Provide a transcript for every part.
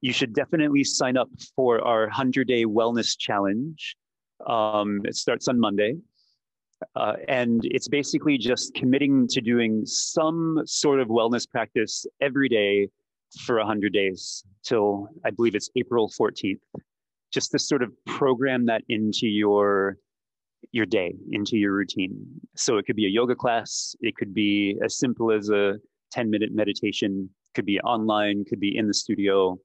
you should definitely sign up for our 100 day wellness challenge. Um, it starts on Monday. Uh, and it's basically just committing to doing some sort of wellness practice every day for 100 days till I believe it's April 14th. Just to sort of program that into your your day, into your routine. So it could be a yoga class, it could be as simple as a 10 minute meditation, could be online, could be in the studio.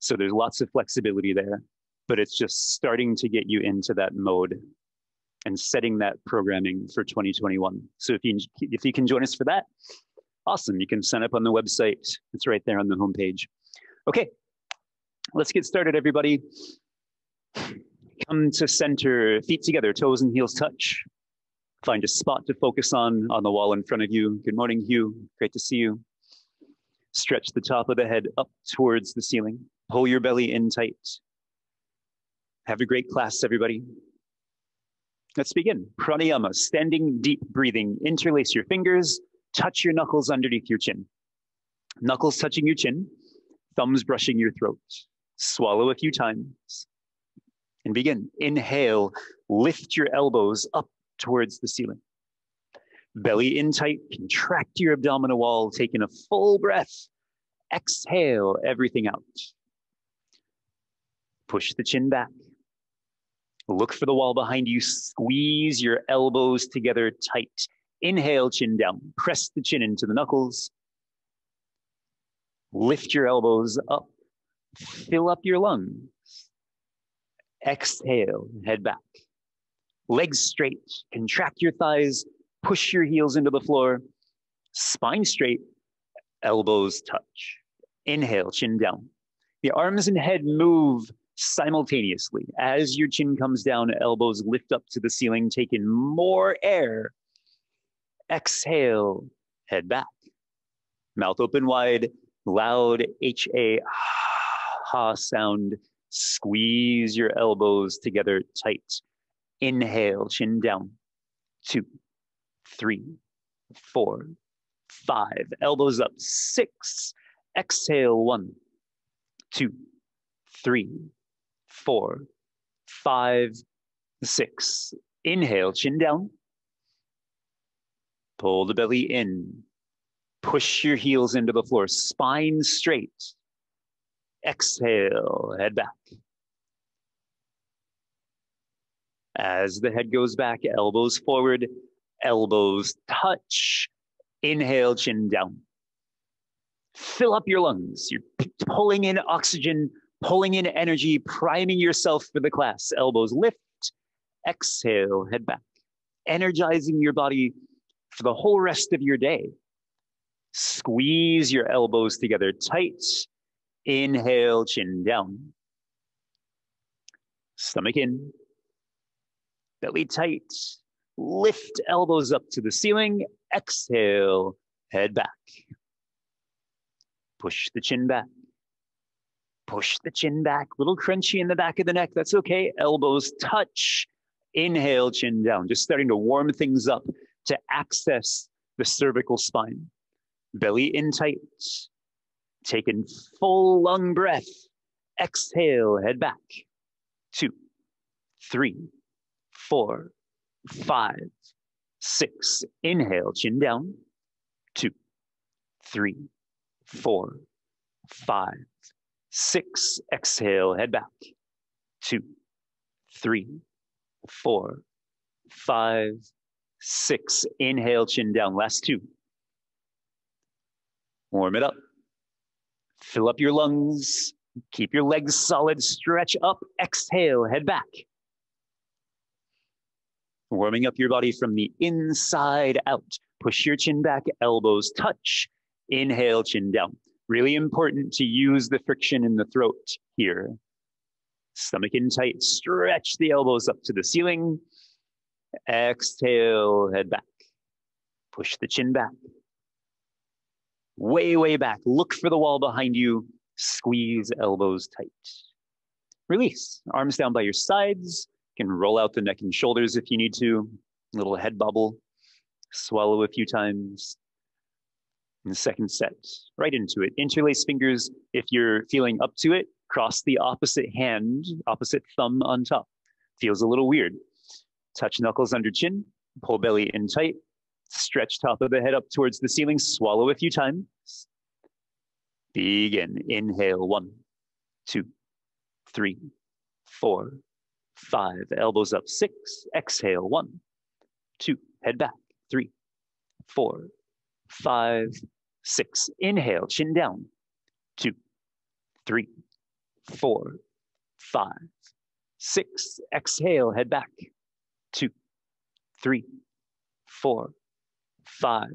So there's lots of flexibility there, but it's just starting to get you into that mode and setting that programming for 2021. So if you if you can join us for that, awesome. You can sign up on the website. It's right there on the homepage. Okay, let's get started, everybody. Come to center, feet together, toes and heels touch. Find a spot to focus on on the wall in front of you. Good morning, Hugh. Great to see you. Stretch the top of the head up towards the ceiling. Pull your belly in tight. Have a great class, everybody. Let's begin. Pranayama, standing deep breathing. Interlace your fingers, touch your knuckles underneath your chin. Knuckles touching your chin, thumbs brushing your throat. Swallow a few times and begin. Inhale, lift your elbows up towards the ceiling. Belly in tight, contract your abdominal wall, taking a full breath. Exhale everything out. Push the chin back. Look for the wall behind you. Squeeze your elbows together tight. Inhale, chin down. Press the chin into the knuckles. Lift your elbows up. Fill up your lungs. Exhale, head back. Legs straight. Contract your thighs. Push your heels into the floor. Spine straight. Elbows touch. Inhale, chin down. The arms and head move simultaneously. As your chin comes down, elbows lift up to the ceiling, take in more air. Exhale, head back. Mouth open wide, loud H A ha sound. Squeeze your elbows together tight. Inhale, chin down. Two, three, four, five. Elbows up. Six. Exhale, one, two, three, four, five, six. Inhale, chin down. Pull the belly in. Push your heels into the floor, spine straight. Exhale, head back. As the head goes back, elbows forward, elbows touch. Inhale, chin down. Fill up your lungs. You're pulling in oxygen pulling in energy, priming yourself for the class. Elbows lift, exhale, head back, energizing your body for the whole rest of your day. Squeeze your elbows together tight. Inhale, chin down. Stomach in, belly tight. Lift elbows up to the ceiling. Exhale, head back. Push the chin back. Push the chin back, little crunchy in the back of the neck. That's okay. Elbows touch. Inhale, chin down. Just starting to warm things up to access the cervical spine. Belly in tight. Taking full lung breath. Exhale, head back. Two, three, four, five, six. Inhale, chin down. Two, three, four, five, Six, exhale, head back. Two, three, four, five, six. Inhale, chin down. Last two. Warm it up. Fill up your lungs. Keep your legs solid. Stretch up. Exhale, head back. Warming up your body from the inside out. Push your chin back, elbows touch. Inhale, chin down. Really important to use the friction in the throat here. Stomach in tight, stretch the elbows up to the ceiling. Exhale, head back. Push the chin back. Way, way back. Look for the wall behind you. Squeeze elbows tight. Release. Arms down by your sides. You can roll out the neck and shoulders if you need to. Little head bubble. Swallow a few times the second set, right into it. Interlace fingers if you're feeling up to it. Cross the opposite hand, opposite thumb on top. Feels a little weird. Touch knuckles under chin, pull belly in tight, stretch top of the head up towards the ceiling, swallow a few times. Begin. Inhale, one, two, three, four, five. Elbows up, six. Exhale, one, two. Head back, three, four, five, six. Inhale, chin down, two, three, four, five, six. Exhale, head back, two, three, four, five,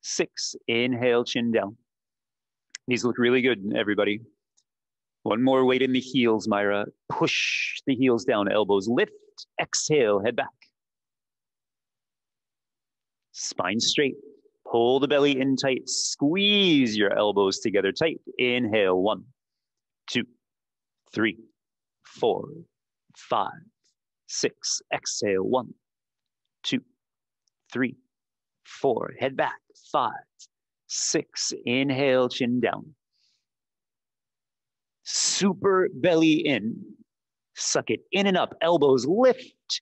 six. Inhale, chin down. These look really good, everybody. One more weight in the heels, Myra. Push the heels down, elbows lift. Exhale, head back. Spine straight. Pull the belly in tight. Squeeze your elbows together tight. Inhale, one, two, three, four, five, six. Exhale, one, two, three, four. Head back, five, six. Inhale, chin down. Super belly in. Suck it in and up. Elbows lift.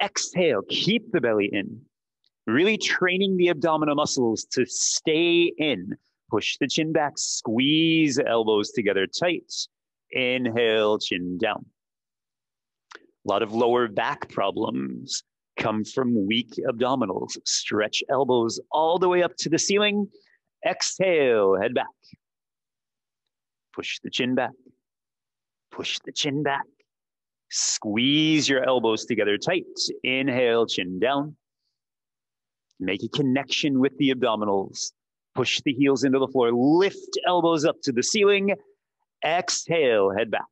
Exhale. Keep the belly in. Really training the abdominal muscles to stay in. Push the chin back. Squeeze elbows together tight. Inhale, chin down. A lot of lower back problems come from weak abdominals. Stretch elbows all the way up to the ceiling. Exhale, head back. Push the chin back. Push the chin back. Squeeze your elbows together tight. Inhale, chin down. Make a connection with the abdominals. Push the heels into the floor. Lift elbows up to the ceiling. Exhale, head back.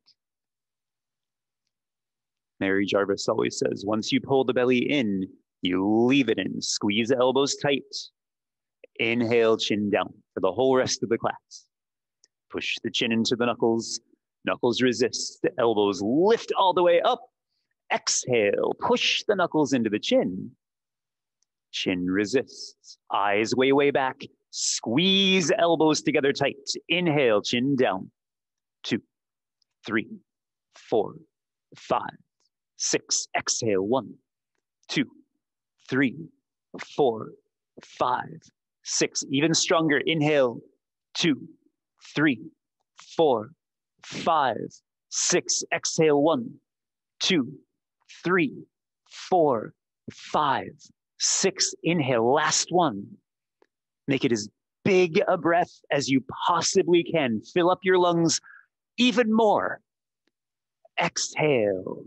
Mary Jarvis always says once you pull the belly in, you leave it in. Squeeze the elbows tight. Inhale, chin down for the whole rest of the class. Push the chin into the knuckles. Knuckles resist. The elbows lift all the way up. Exhale, push the knuckles into the chin. Chin resists. Eyes way, way back. Squeeze elbows together tight. Inhale, chin down. Two, three, four, five, six. Exhale, one, two, three, four, five, six. Even stronger. Inhale, two, three, four, five, six. Exhale, one, two, three, four, five, six. Inhale, last one. Make it as big a breath as you possibly can. Fill up your lungs even more. Exhale,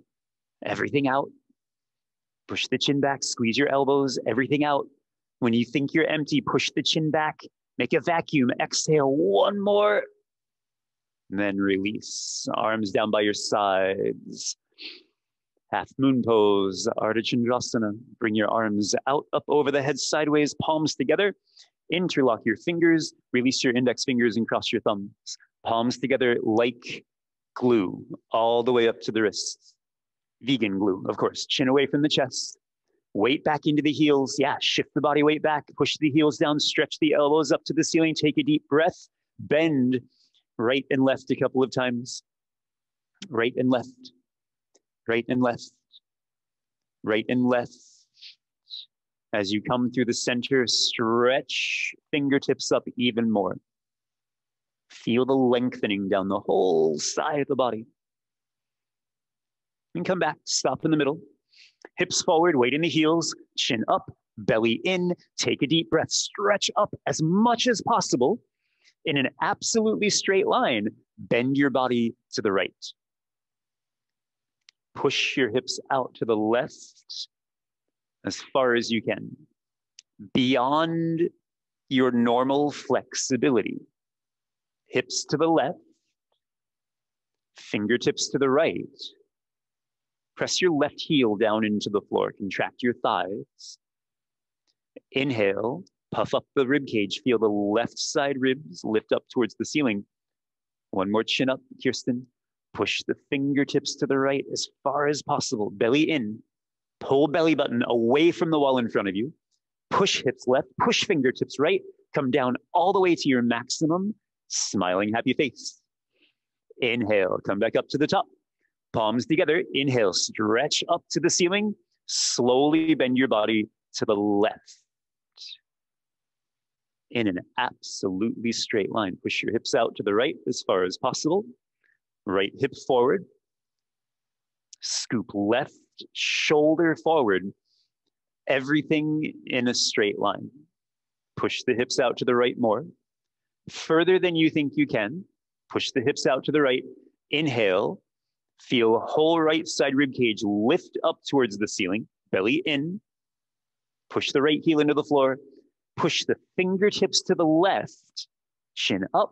everything out. Push the chin back, squeeze your elbows, everything out. When you think you're empty, push the chin back, make a vacuum, exhale one more, and then release. Arms down by your sides. Half moon pose, Ardha Chandrasana. Bring your arms out, up over the head, sideways, palms together. Interlock your fingers, release your index fingers and cross your thumbs. Palms together like glue, all the way up to the wrists. Vegan glue, of course. Chin away from the chest. Weight back into the heels. Yeah, shift the body weight back. Push the heels down. Stretch the elbows up to the ceiling. Take a deep breath. Bend right and left a couple of times. Right and left. Right and left. Right and left. As you come through the center, stretch fingertips up even more. Feel the lengthening down the whole side of the body. And come back, stop in the middle. Hips forward, weight in the heels, chin up, belly in. Take a deep breath, stretch up as much as possible in an absolutely straight line. Bend your body to the right. Push your hips out to the left as far as you can, beyond your normal flexibility hips to the left, fingertips to the right. Press your left heel down into the floor, contract your thighs. Inhale, puff up the rib cage, feel the left side ribs lift up towards the ceiling. One more chin up, Kirsten. Push the fingertips to the right as far as possible, belly in. Pull belly button away from the wall in front of you. Push hips left, push fingertips right. Come down all the way to your maximum smiling happy face. Inhale, come back up to the top. Palms together. Inhale, stretch up to the ceiling. Slowly bend your body to the left in an absolutely straight line. Push your hips out to the right as far as possible. Right hip forward. Scoop left shoulder forward. Everything in a straight line. Push the hips out to the right more. Further than you think you can. Push the hips out to the right. Inhale. Feel whole right side rib cage lift up towards the ceiling. Belly in. Push the right heel into the floor. Push the fingertips to the left. Chin up.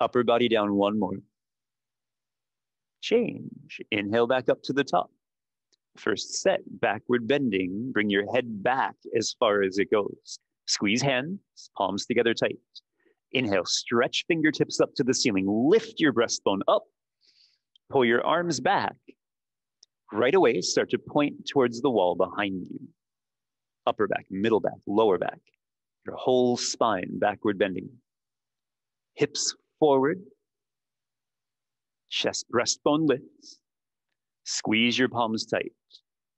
Upper body down one more. Change. Inhale back up to the top. First set, backward bending. Bring your head back as far as it goes. Squeeze hands, palms together tight. Inhale, stretch fingertips up to the ceiling. Lift your breastbone up. Pull your arms back. Right away, start to point towards the wall behind you. Upper back, middle back, lower back. Your whole spine backward bending. Hips forward. Chest breastbone lifts. Squeeze your palms tight.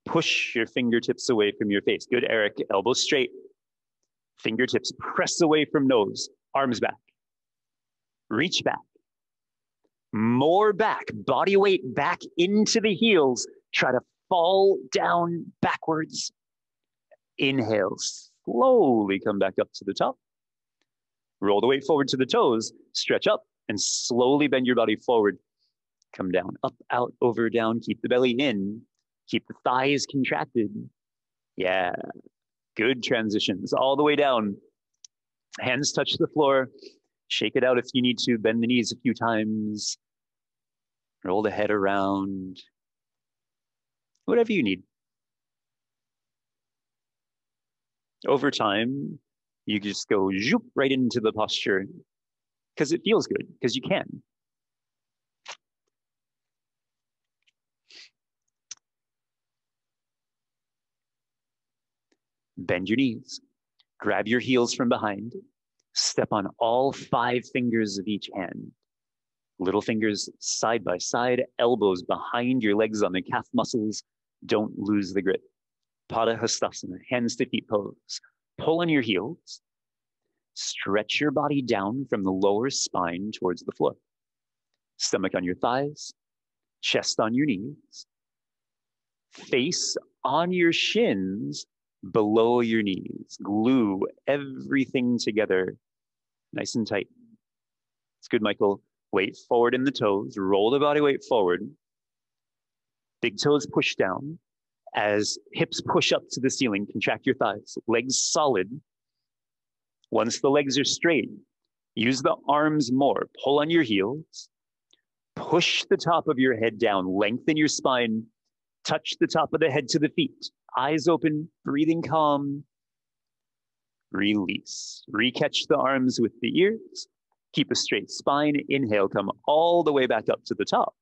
Push your fingertips away from your face. Good, Eric. Elbows straight. Fingertips press away from nose. Arms back. Reach back. More back. Body weight back into the heels. Try to fall down backwards. Inhale. Slowly come back up to the top. Roll the weight forward to the toes. Stretch up and slowly bend your body forward. Come down, up, out, over, down. Keep the belly in. Keep the thighs contracted. Yeah. Good transitions all the way down. Hands touch the floor. Shake it out if you need to. Bend the knees a few times. Roll the head around. Whatever you need. Over time, you just go zoop right into the posture because it feels good, because you can. Bend your knees. Grab your heels from behind. Step on all five fingers of each hand. Little fingers side by side, elbows behind your legs on the calf muscles. Don't lose the grip. Padahastasana, hands to feet pose. Pull on your heels. Stretch your body down from the lower spine towards the floor. Stomach on your thighs, chest on your knees. Face on your shins below your knees. Glue everything together nice and tight. It's good, Michael. Weight forward in the toes. Roll the body weight forward. Big toes push down. As hips push up to the ceiling, contract your thighs. Legs solid. Once the legs are straight, use the arms more. Pull on your heels. Push the top of your head down. Lengthen your spine. Touch the top of the head to the feet eyes open, breathing calm. Release. Recatch the arms with the ears. Keep a straight spine. Inhale, come all the way back up to the top.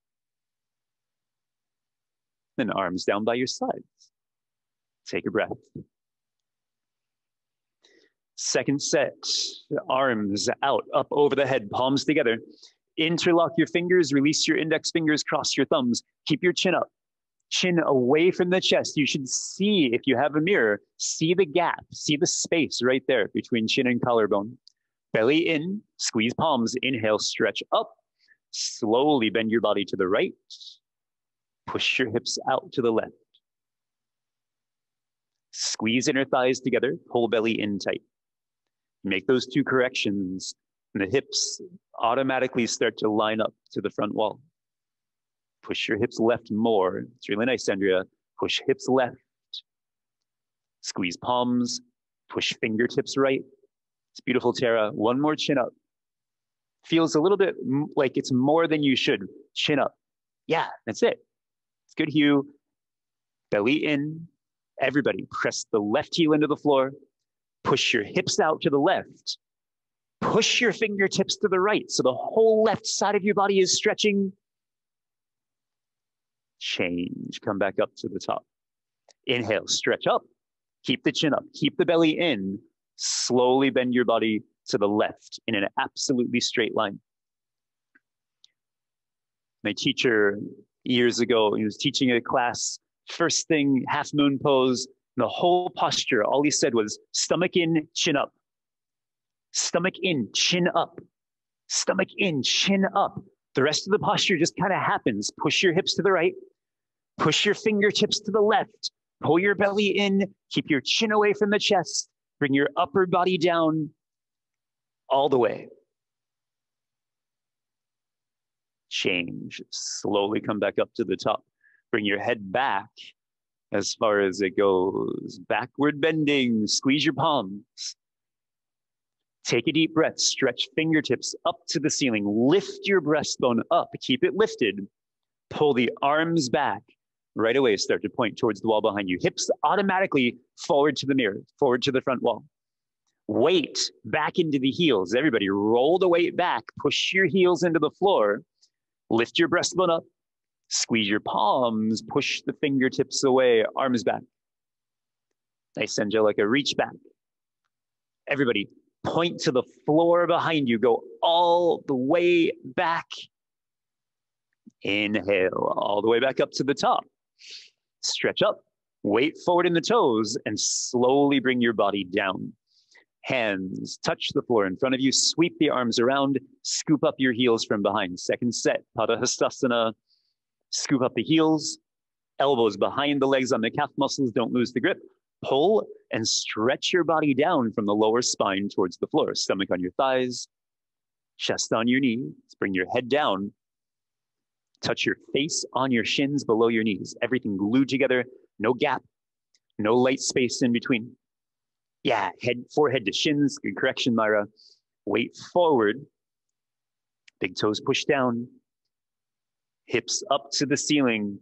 Then arms down by your sides. Take a breath. Second set, arms out, up over the head, palms together. Interlock your fingers, release your index fingers, cross your thumbs. Keep your chin up chin away from the chest. You should see, if you have a mirror, see the gap, see the space right there between chin and collarbone. Belly in, squeeze palms, inhale, stretch up. Slowly bend your body to the right. Push your hips out to the left. Squeeze inner thighs together, pull belly in tight. Make those two corrections, and the hips automatically start to line up to the front wall. Push your hips left more. It's really nice, Andrea. Push hips left. Squeeze palms. Push fingertips right. It's beautiful, Tara. One more chin up. Feels a little bit like it's more than you should. Chin up. Yeah, that's it. It's good, Hugh. Belly in. Everybody, press the left heel into the floor. Push your hips out to the left. Push your fingertips to the right. So the whole left side of your body is stretching change. Come back up to the top. Inhale, stretch up. Keep the chin up. Keep the belly in. Slowly bend your body to the left in an absolutely straight line. My teacher years ago, he was teaching a class, first thing, half moon pose, the whole posture, all he said was stomach in, chin up. Stomach in, chin up. Stomach in, chin up. The rest of the posture just kind of happens. Push your hips to the right, push your fingertips to the left, pull your belly in, keep your chin away from the chest, bring your upper body down all the way. Change. Slowly come back up to the top. Bring your head back as far as it goes. Backward bending, squeeze your palms. Take a deep breath, stretch fingertips up to the ceiling, lift your breastbone up, keep it lifted, pull the arms back. Right away, start to point towards the wall behind you. Hips automatically forward to the mirror, forward to the front wall. Weight back into the heels. Everybody roll the weight back, push your heels into the floor, lift your breastbone up, Squeeze your palms, push the fingertips away, arms back. Nice, Angelica, reach back. Everybody, point to the floor behind you. Go all the way back. Inhale, all the way back up to the top. Stretch up, weight forward in the toes, and slowly bring your body down. Hands touch the floor in front of you, sweep the arms around, scoop up your heels from behind. Second set, Padahastasana. Scoop up the heels, elbows behind the legs on the calf muscles, don't lose the grip. Pull and stretch your body down from the lower spine towards the floor. Stomach on your thighs, chest on your knees. Bring your head down. Touch your face on your shins below your knees. Everything glued together, no gap, no light space in between. Yeah, head, forehead to shins. Good correction, Myra. Weight forward. Big toes push down hips up to the ceiling.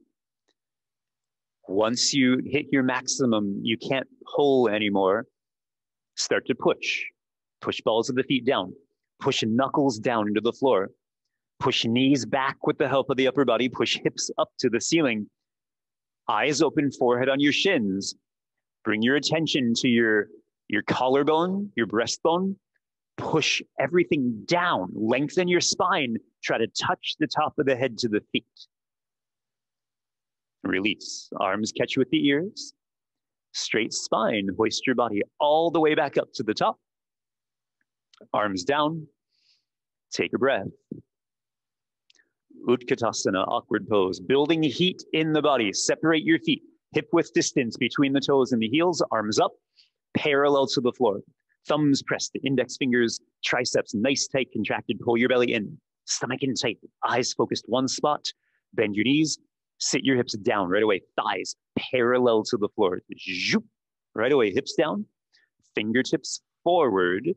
Once you hit your maximum, you can't pull anymore. Start to push. Push balls of the feet down. Push knuckles down into the floor. Push knees back with the help of the upper body. Push hips up to the ceiling. Eyes open, forehead on your shins. Bring your attention to your, your collarbone, your breastbone, push everything down, lengthen your spine, try to touch the top of the head to the feet. Release. Arms catch with the ears. Straight spine, hoist your body all the way back up to the top. Arms down. Take a breath. Utkatasana, awkward pose. Building heat in the body. Separate your feet. Hip width distance between the toes and the heels. Arms up, parallel to the floor. Thumbs pressed, the index fingers, triceps nice tight contracted. Pull your belly in, stomach in tight, eyes focused one spot. Bend your knees, sit your hips down right away. Thighs parallel to the floor. Zoop, right away, hips down, fingertips forward.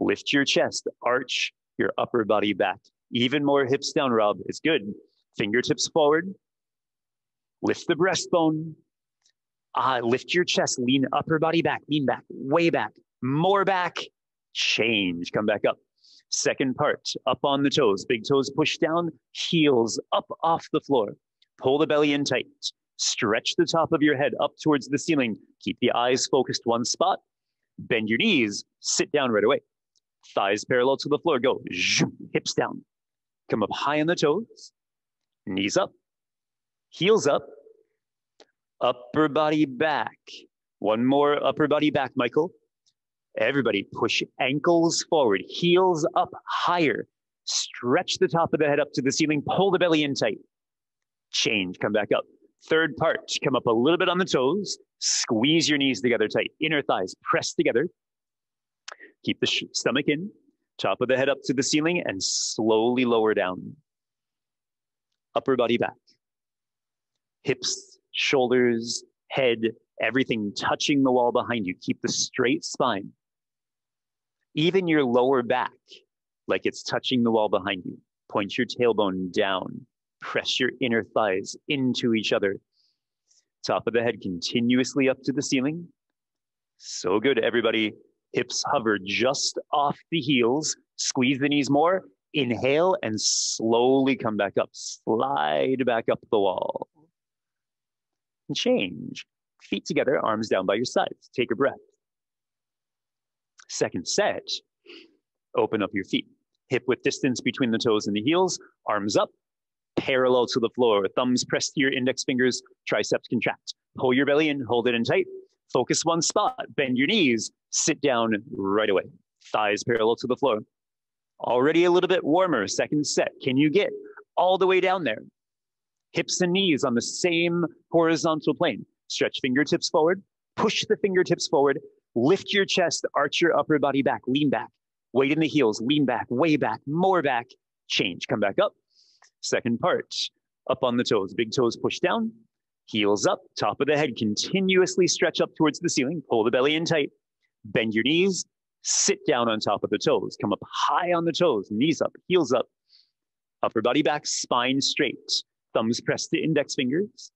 Lift your chest, arch your upper body back. Even more hips down, Rob. It's good. Fingertips forward. Lift the breastbone. Uh, lift your chest, lean upper body back, lean back, way back more back, change, come back up. Second part, up on the toes, big toes push down, heels up off the floor. Pull the belly in tight. Stretch the top of your head up towards the ceiling. Keep the eyes focused one spot. Bend your knees, sit down right away. Thighs parallel to the floor, go. Hips down. Come up high on the toes. Knees up. Heels up. Upper body back. One more upper body back, Michael. Everybody push ankles forward, heels up higher. Stretch the top of the head up to the ceiling, pull the belly in tight. Change, come back up. Third part, come up a little bit on the toes, squeeze your knees together tight, inner thighs press together. Keep the stomach in, top of the head up to the ceiling, and slowly lower down. Upper body back. Hips, shoulders, head, everything touching the wall behind you. Keep the straight spine even your lower back, like it's touching the wall behind you. Point your tailbone down, press your inner thighs into each other. Top of the head continuously up to the ceiling. So good, everybody. Hips hover just off the heels. Squeeze the knees more. Inhale and slowly come back up. Slide back up the wall. And change. Feet together, arms down by your sides. Take a breath. Second set, open up your feet. Hip width distance between the toes and the heels, arms up, parallel to the floor. Thumbs pressed to your index fingers, triceps contract. Pull your belly in, hold it in tight. Focus one spot, bend your knees, sit down right away. Thighs parallel to the floor. Already a little bit warmer, second set. Can you get all the way down there? Hips and knees on the same horizontal plane. Stretch fingertips forward, push the fingertips forward, lift your chest, arch your upper body back, lean back, weight in the heels, lean back, way back, more back, change, come back up. Second part, up on the toes, big toes push down, heels up, top of the head, continuously stretch up towards the ceiling, pull the belly in tight, bend your knees, sit down on top of the toes, come up high on the toes, knees up, heels up, upper body back, spine straight, thumbs pressed to index fingers,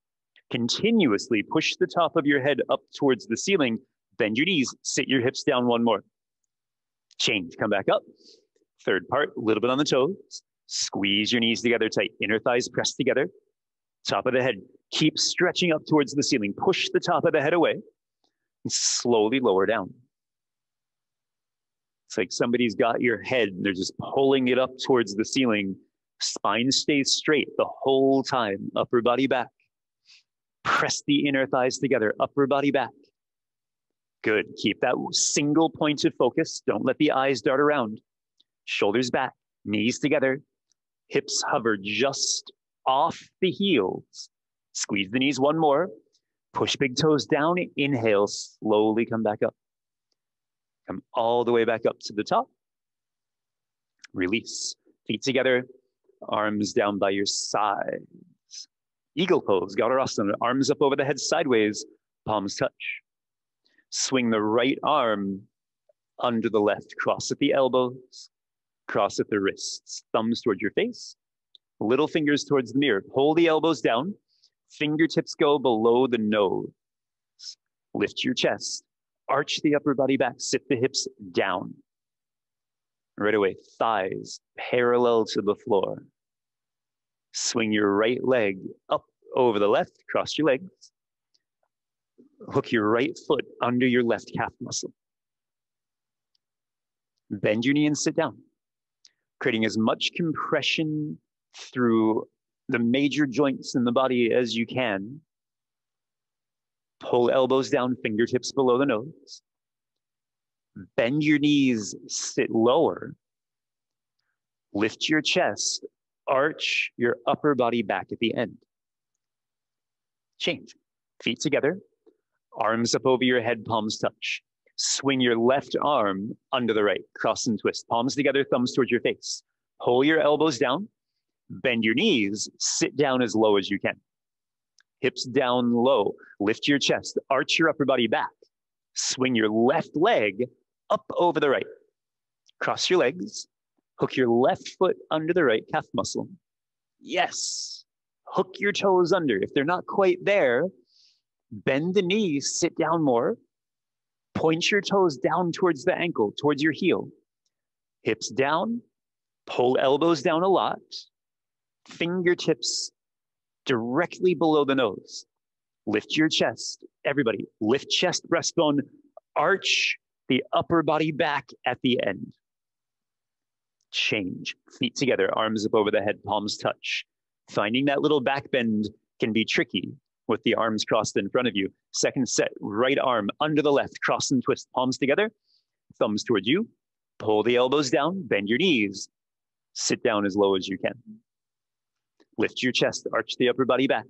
continuously push the top of your head up towards the ceiling, bend your knees, sit your hips down one more. Change, come back up. Third part, a little bit on the toes. Squeeze your knees together tight, inner thighs pressed together. Top of the head, keep stretching up towards the ceiling. Push the top of the head away and slowly lower down. It's like somebody's got your head and they're just pulling it up towards the ceiling. Spine stays straight the whole time, upper body back. Press the inner thighs together, upper body back. Good. Keep that single point of focus. Don't let the eyes dart around. Shoulders back, knees together, hips hover just off the heels. Squeeze the knees one more. Push big toes down. Inhale, slowly come back up. Come all the way back up to the top. Release. Feet together, arms down by your sides. Eagle pose, Garurasana, arms up over the head sideways, palms touch. Swing the right arm under the left, cross at the elbows, cross at the wrists, thumbs toward your face, little fingers towards the mirror. Pull the elbows down, fingertips go below the nose. Lift your chest, arch the upper body back, sit the hips down. Right away, thighs parallel to the floor. Swing your right leg up over the left, cross your legs. Hook your right foot under your left calf muscle. Bend your knee and sit down, creating as much compression through the major joints in the body as you can. Pull elbows down, fingertips below the nose. Bend your knees, sit lower. Lift your chest, arch your upper body back at the end. Change. Feet together, Arms up over your head, palms touch. Swing your left arm under the right, cross and twist. Palms together, thumbs towards your face. Pull your elbows down, bend your knees, sit down as low as you can. Hips down low, lift your chest, arch your upper body back. Swing your left leg up over the right. Cross your legs, hook your left foot under the right calf muscle. Yes, hook your toes under. If they're not quite there, Bend the knees, sit down more. Point your toes down towards the ankle, towards your heel. Hips down, pull elbows down a lot. Fingertips directly below the nose. Lift your chest. Everybody, lift chest, breastbone, arch the upper body back at the end. Change. Feet together, arms up over the head, palms touch. Finding that little back bend can be tricky with the arms crossed in front of you. Second set, right arm under the left, cross and twist, palms together, thumbs towards you. Pull the elbows down, bend your knees, sit down as low as you can. Lift your chest, arch the upper body back.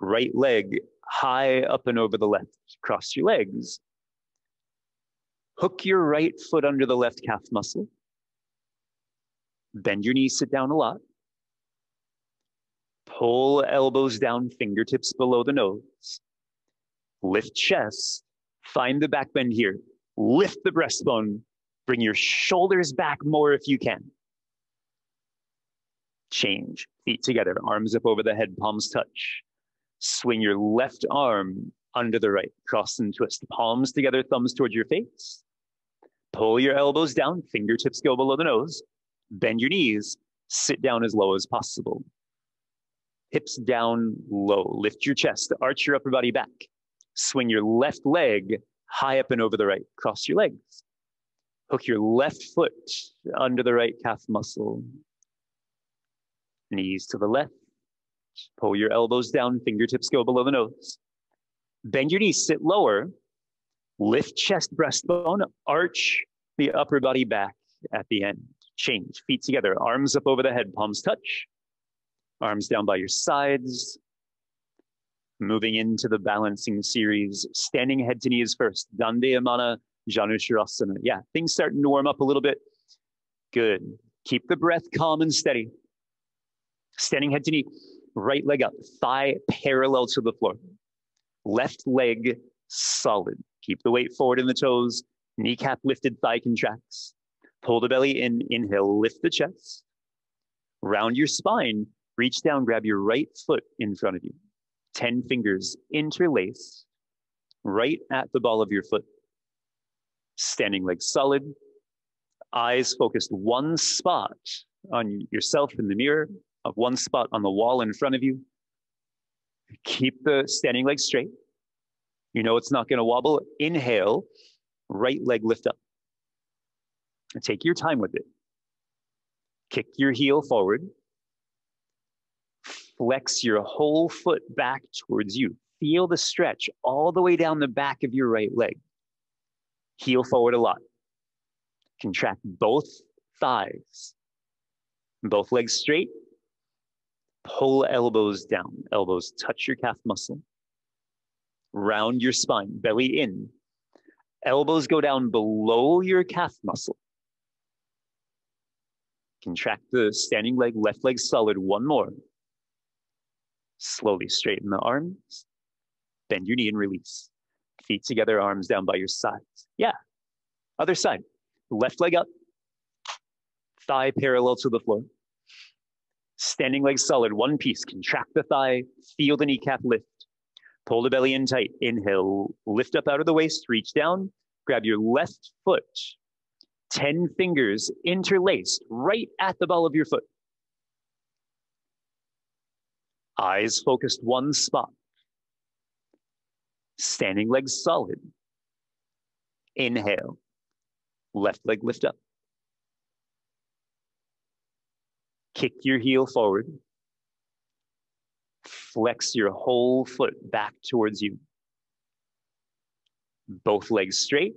Right leg high up and over the left. Cross your legs. Hook your right foot under the left calf muscle. Bend your knees, sit down a lot. Pull elbows down, fingertips below the nose. Lift chest. Find the back bend here. Lift the breastbone. Bring your shoulders back more if you can. Change. Feet together, arms up over the head, palms touch. Swing your left arm under the right. Cross and twist. Palms together, thumbs towards your face. Pull your elbows down, fingertips go below the nose. Bend your knees. Sit down as low as possible hips down low. Lift your chest, arch your upper body back. Swing your left leg high up and over the right. Cross your legs. Hook your left foot under the right calf muscle. Knees to the left, Pull your elbows down, fingertips go below the nose. Bend your knees, sit lower. Lift chest, breastbone, arch the upper body back at the end. Change, feet together, arms up over the head, palms touch. Arms down by your sides. Moving into the balancing series, standing head to knees first. Dandayamana Janushirasana. Yeah, things starting to warm up a little bit. Good. Keep the breath calm and steady. Standing head to knee, right leg up, thigh parallel to the floor. Left leg solid. Keep the weight forward in the toes. Kneecap lifted, thigh contracts. Pull the belly in, inhale, lift the chest. Round your spine, reach down, grab your right foot in front of you. 10 fingers interlace right at the ball of your foot. Standing leg solid, eyes focused one spot on yourself in the mirror, of one spot on the wall in front of you. Keep the standing leg straight. You know it's not going to wobble. Inhale, right leg lift up. And take your time with it. Kick your heel forward. Flex your whole foot back towards you. Feel the stretch all the way down the back of your right leg. Heel forward a lot. Contract both thighs. Both legs straight. Pull elbows down. Elbows touch your calf muscle. Round your spine, belly in. Elbows go down below your calf muscle. Contract the standing leg, left leg solid. One more. Slowly straighten the arms. Bend your knee and release. Feet together, arms down by your sides. Yeah. Other side. Left leg up. Thigh parallel to the floor. Standing leg solid, one piece. Contract the thigh, feel the kneecap lift. Pull the belly in tight. Inhale, lift up out of the waist, reach down, grab your left foot. 10 fingers interlaced right at the ball of your foot. Eyes focused one spot. Standing legs solid. Inhale. Left leg lift up. Kick your heel forward. Flex your whole foot back towards you. Both legs straight.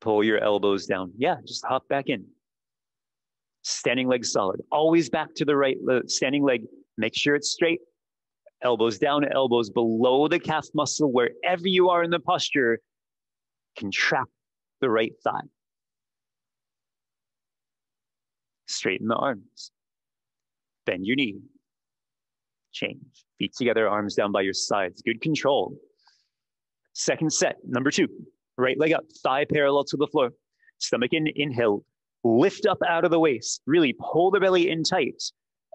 Pull your elbows down. Yeah, just hop back in. Standing leg solid. Always back to the right uh, standing leg. Make sure it's straight. Elbows down, elbows below the calf muscle. Wherever you are in the posture, contract the right thigh. Straighten the arms. Bend your knee. Change. Feet together, arms down by your sides. Good control. Second set, number two. Right leg up, thigh parallel to the floor. Stomach in, inhale. Lift up out of the waist. Really pull the belly in tight.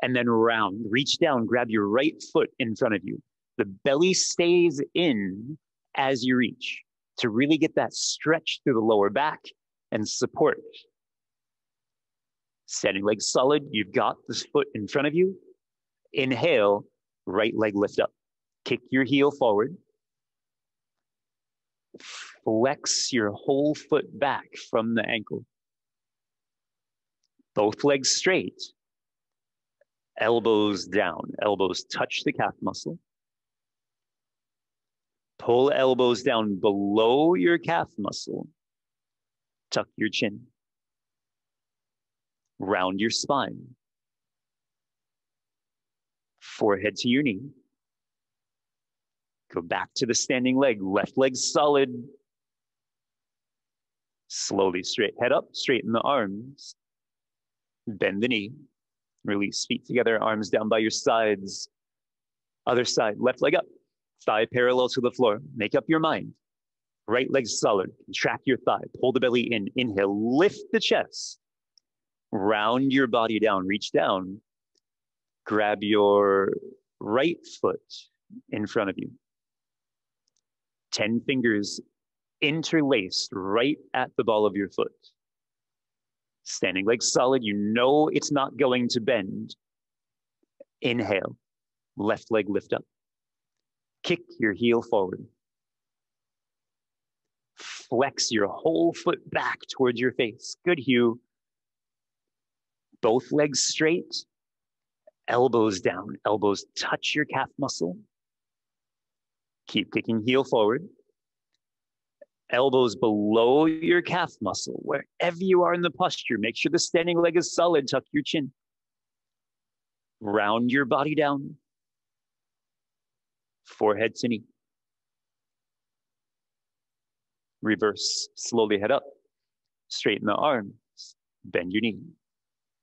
And then round. Reach down, grab your right foot in front of you. The belly stays in as you reach to really get that stretch through the lower back and support Standing leg solid. You've got this foot in front of you. Inhale, right leg lift up. Kick your heel forward. Flex your whole foot back from the ankle. Both legs straight. Elbows down. Elbows touch the calf muscle. Pull elbows down below your calf muscle. Tuck your chin round your spine. Forehead to your knee. Go back to the standing leg, left leg solid. Slowly straight, head up, straighten the arms. Bend the knee. Release feet together, arms down by your sides. Other side, left leg up, thigh parallel to the floor. Make up your mind. Right leg solid. Contract your thigh. Pull the belly in. Inhale. Lift the chest round your body down, reach down, grab your right foot in front of you. 10 fingers interlaced right at the ball of your foot. Standing leg solid, you know it's not going to bend. Inhale, left leg lift up. Kick your heel forward. Flex your whole foot back towards your face. Good, Hugh both legs straight, elbows down, elbows touch your calf muscle. Keep kicking heel forward. Elbows below your calf muscle, wherever you are in the posture. Make sure the standing leg is solid. Tuck your chin. Round your body down. Forehead to knee. Reverse, slowly head up. Straighten the arms. Bend your knee.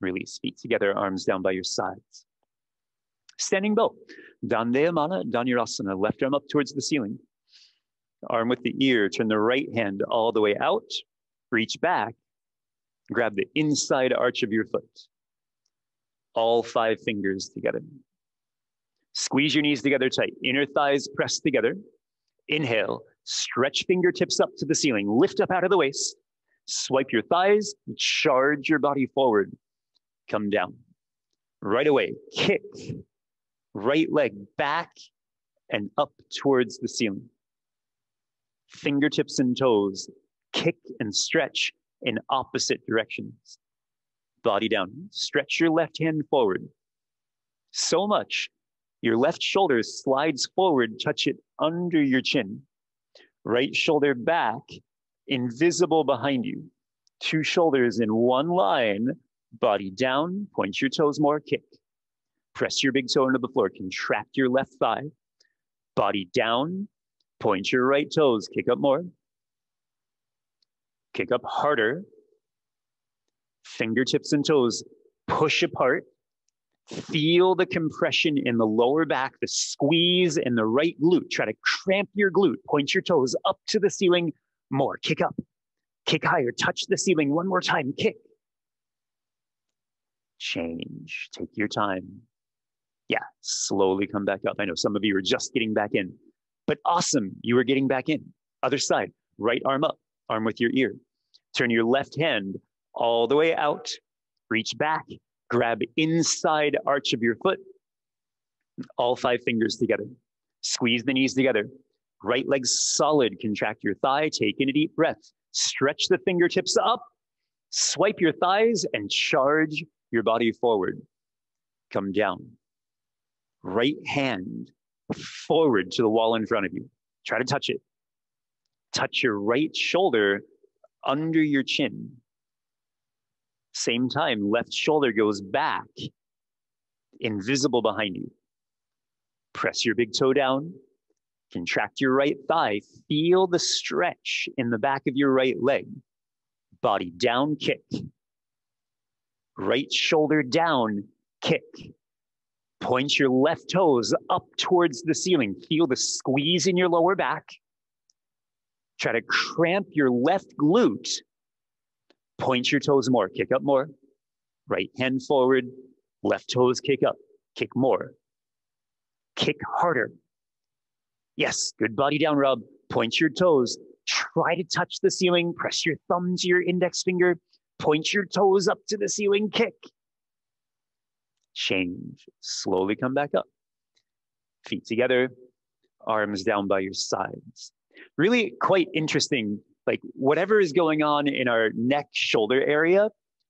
Release feet together, arms down by your sides. Standing bow. Dandayamana, Dhanurasana, left arm up towards the ceiling. Arm with the ear, turn the right hand all the way out, reach back, grab the inside arch of your foot. All five fingers together. Squeeze your knees together tight, inner thighs pressed together. Inhale, stretch fingertips up to the ceiling, lift up out of the waist, swipe your thighs, charge your body forward, come down. Right away, kick, right leg back and up towards the ceiling. Fingertips and toes kick and stretch in opposite directions. Body down. Stretch your left hand forward. So much your left shoulder slides forward, touch it under your chin. Right shoulder back, invisible behind you. Two shoulders in one line, body down, point your toes more, kick. Press your big toe into the floor. Contract your left thigh. Body down. Point your right toes. Kick up more. Kick up harder. Fingertips and toes push apart. Feel the compression in the lower back, the squeeze in the right glute. Try to cramp your glute. Point your toes up to the ceiling. More. Kick up. Kick higher. Touch the ceiling one more time. Kick. Change. Take your time. Yeah, slowly come back up. I know some of you are just getting back in, but awesome. You are getting back in. Other side, right arm up, arm with your ear. Turn your left hand all the way out, reach back, grab inside arch of your foot, all five fingers together. Squeeze the knees together. Right leg solid. Contract your thigh. Take in a deep breath. Stretch the fingertips up. Swipe your thighs and charge your body forward. Come down right hand forward to the wall in front of you. Try to touch it. Touch your right shoulder under your chin. Same time, left shoulder goes back, invisible behind you. Press your big toe down, contract your right thigh, feel the stretch in the back of your right leg. Body down, kick. Right shoulder down, kick. Point your left toes up towards the ceiling. Feel the squeeze in your lower back. Try to cramp your left glute. Point your toes more. Kick up more. Right hand forward. Left toes kick up. Kick more. Kick harder. Yes, good body down rub. Point your toes. Try to touch the ceiling. Press your thumb to your index finger. Point your toes up to the ceiling. Kick change, slowly come back up. Feet together, arms down by your sides. Really quite interesting. Like whatever is going on in our neck shoulder area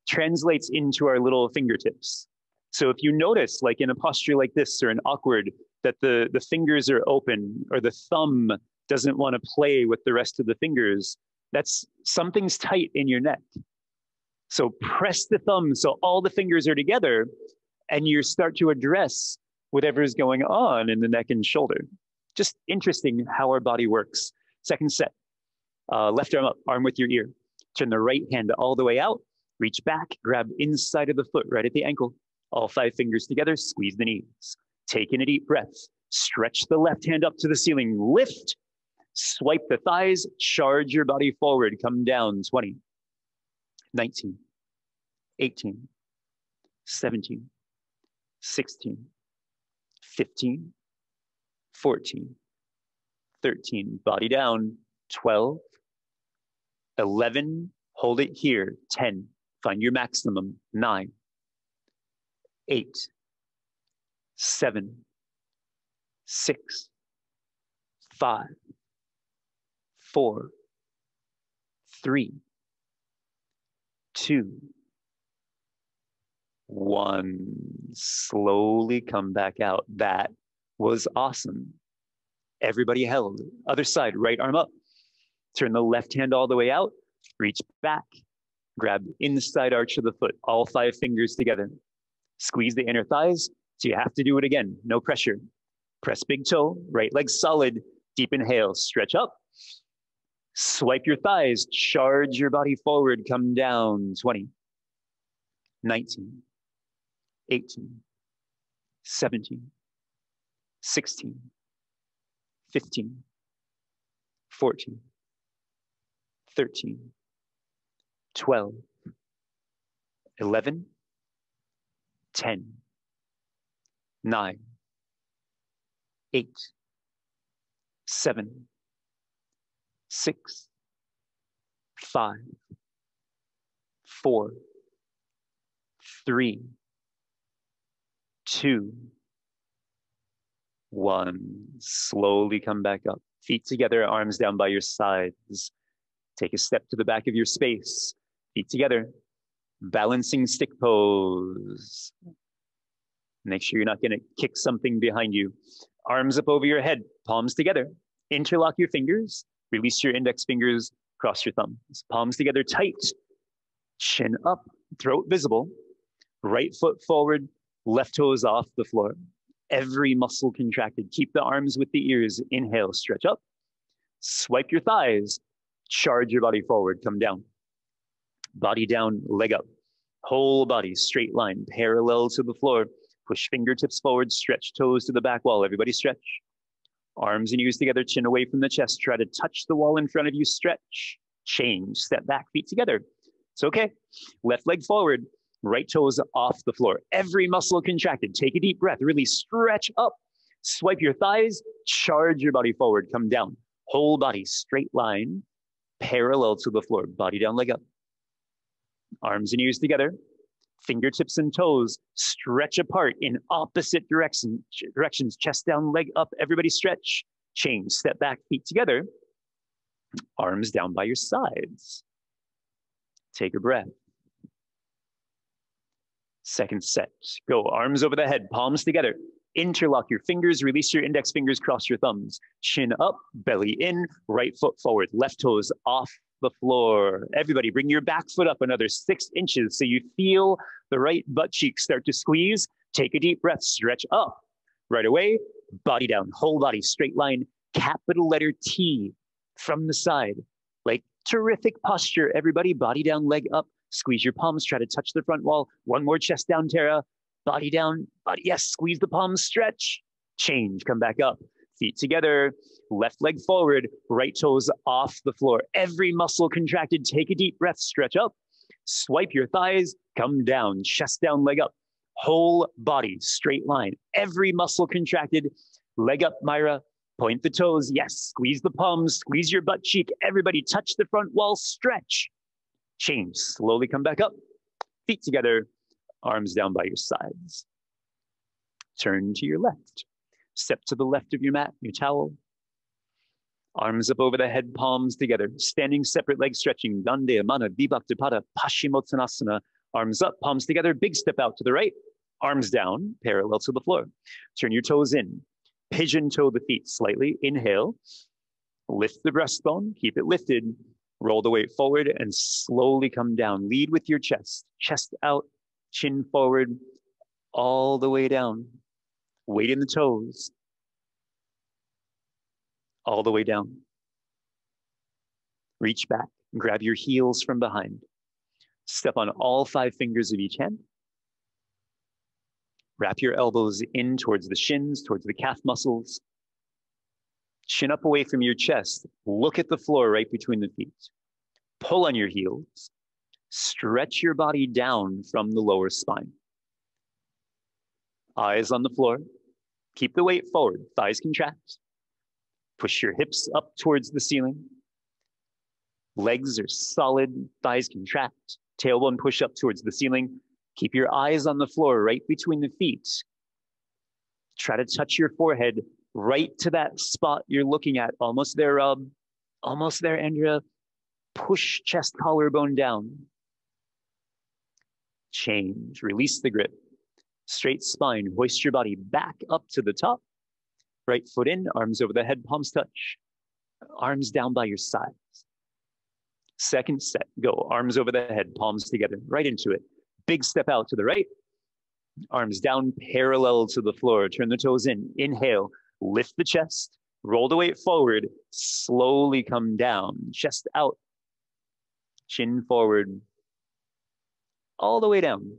translates into our little fingertips. So if you notice, like in a posture like this or an awkward, that the, the fingers are open or the thumb doesn't want to play with the rest of the fingers, that's something's tight in your neck. So press the thumb so all the fingers are together and you start to address whatever is going on in the neck and shoulder. Just interesting how our body works. Second set, uh, left arm up, arm with your ear. Turn the right hand all the way out, reach back, grab inside of the foot, right at the ankle. All five fingers together, squeeze the knees. Take in a deep breath. Stretch the left hand up to the ceiling, lift, swipe the thighs, charge your body forward, come down 20, 19, 18, 17, 16, 15, 14, 13, body down, 12, 11, hold it here, 10, find your maximum, 9, 8, 7, 6, 5, 4, 3, 2, one. Slowly come back out. That was awesome. Everybody held. Other side, right arm up. Turn the left hand all the way out. Reach back. Grab inside arch of the foot, all five fingers together. Squeeze the inner thighs. So you have to do it again. No pressure. Press big toe, right leg solid. Deep inhale, stretch up. Swipe your thighs, charge your body forward, come down. 20, 19, 18, 17, 16, 15, 14, 13, 12, 11, 10, 9, 8, 7, 6, 5, 4, 3, 2, 1. Slowly come back up. Feet together, arms down by your sides. Take a step to the back of your space. Feet together. Balancing stick pose. Make sure you're not going to kick something behind you. Arms up over your head, palms together. Interlock your fingers. Release your index fingers, cross your thumbs. Palms together tight. Chin up, throat visible. Right foot forward, left toes off the floor. Every muscle contracted. Keep the arms with the ears. Inhale, stretch up. Swipe your thighs. Charge your body forward, come down. Body down, leg up. Whole body, straight line, parallel to the floor. Push fingertips forward, stretch toes to the back wall. Everybody stretch. Arms and ears together, chin away from the chest. Try to touch the wall in front of you, stretch. Change, step back, feet together. It's okay. Left leg forward, right toes off the floor. Every muscle contracted. Take a deep breath, really stretch up. Swipe your thighs, charge your body forward, come down. Whole body, straight line, parallel to the floor. Body down, leg up. Arms and ears together. Fingertips and toes stretch apart in opposite direction, directions. Chest down, leg up. Everybody stretch. Change. Step back, feet together. Arms down by your sides. Take a breath. Second set. Go. Arms over the head, palms together. Interlock your fingers, release your index fingers, cross your thumbs. Chin up, belly in, right foot forward, left toes off the floor. Everybody, bring your back foot up another six inches so you feel the right butt cheek start to squeeze. Take a deep breath, stretch up. Right away, body down, whole body, straight line, capital letter T from the side. Like terrific posture, everybody. Body down, leg up. Squeeze your palms, try to touch the front wall. One more chest down, Tara. Body down, body, yes, squeeze the palms, stretch. Change, come back up. Feet together, left leg forward, right toes off the floor. Every muscle contracted. Take a deep breath, stretch up. Swipe your thighs, come down, chest down, leg up. Whole body, straight line. Every muscle contracted. Leg up, Myra. Point the toes. Yes. Squeeze the palms. Squeeze your butt cheek. Everybody touch the front wall. Stretch. Change. Slowly come back up. Feet together. Arms down by your sides. Turn to your left. Step to the left of your mat, your towel. Arms up over the head, palms together. Standing separate legs stretching. Dandayamana, Vibhaktipada, Paschimottanasana. Arms up, palms together. Big step out to the right. Arms down, parallel to the floor. Turn your toes in. Pigeon toe the feet slightly. Inhale. Lift the breastbone. Keep it lifted. Roll the weight forward and slowly come down. Lead with your chest. Chest out, chin forward, all the way down. Weight in the toes, all the way down. Reach back and grab your heels from behind. Step on all five fingers of each hand. Wrap your elbows in towards the shins, towards the calf muscles. Chin up away from your chest. Look at the floor right between the feet. Pull on your heels. Stretch your body down from the lower spine. Eyes on the floor. Keep the weight forward. Thighs contract. Push your hips up towards the ceiling. Legs are solid, thighs contract. Tailbone push up towards the ceiling. Keep your eyes on the floor right between the feet. Try to touch your forehead right to that spot you're looking at. Almost there, Rob. Almost there, Andrea. Push chest collarbone down. Change, release the grip. Straight spine, hoist your body back up to the top. Right foot in, arms over the head, palms touch. Arms down by your sides. Second set, go. Arms over the head, palms together, right into it. Big step out to the right. Arms down parallel to the floor. Turn the toes in. Inhale, lift the chest, roll the weight forward, slowly come down, chest out, chin forward, all the way down.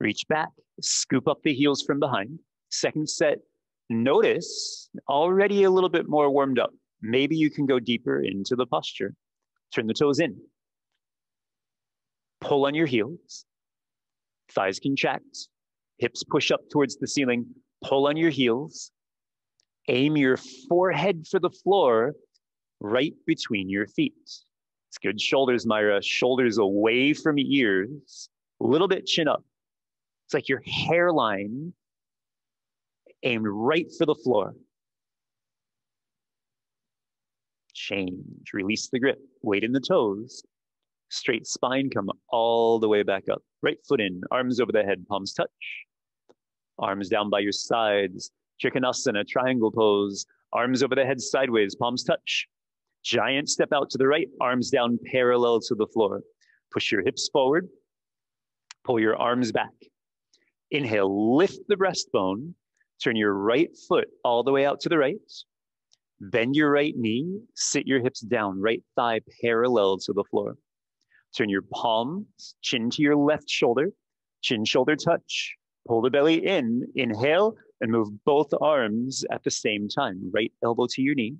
Reach back, scoop up the heels from behind. Second set, notice already a little bit more warmed up. Maybe you can go deeper into the posture. Turn the toes in. Pull on your heels. Thighs contract. Hips push up towards the ceiling. Pull on your heels. Aim your forehead for the floor right between your feet. It's good shoulders, Myra. Shoulders away from ears. A little bit chin up. It's like your hairline aimed right for the floor. Change. Release the grip. Weight in the toes. Straight spine, come all the way back up. Right foot in, arms over the head, palms touch. Arms down by your sides. Trikonasana, triangle pose. Arms over the head sideways, palms touch. Giant step out to the right, arms down parallel to the floor. Push your hips forward. Pull your arms back. Inhale, lift the breastbone. Turn your right foot all the way out to the right. Bend your right knee, sit your hips down, right thigh parallel to the floor. Turn your palms, chin to your left shoulder, chin shoulder touch. Pull the belly in, inhale, and move both arms at the same time. Right elbow to your knee,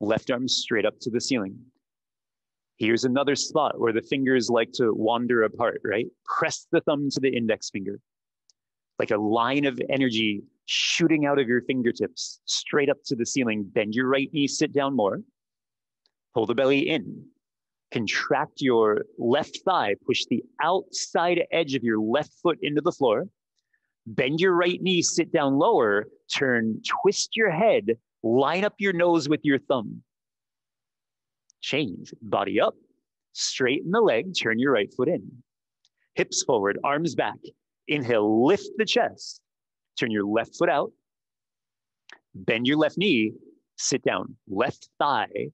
left arm straight up to the ceiling. Here's another spot where the fingers like to wander apart, right? Press the thumb to the index finger, like a line of energy shooting out of your fingertips straight up to the ceiling. Bend your right knee, sit down more. Pull the belly in, Contract your left thigh, push the outside edge of your left foot into the floor. Bend your right knee, sit down lower, turn, twist your head, line up your nose with your thumb. Change, body up, straighten the leg, turn your right foot in. Hips forward, arms back. Inhale, lift the chest, turn your left foot out. Bend your left knee, sit down, left thigh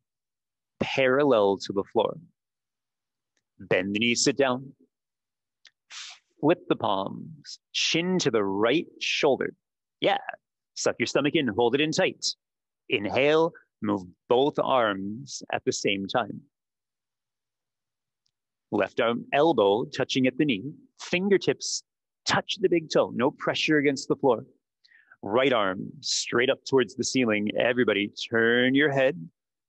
parallel to the floor. Bend the knee, sit down. Flip the palms, chin to the right shoulder. Yeah, suck your stomach in, hold it in tight. Inhale, move both arms at the same time. Left arm elbow touching at the knee, fingertips touch the big toe, no pressure against the floor. Right arm straight up towards the ceiling. Everybody turn your head,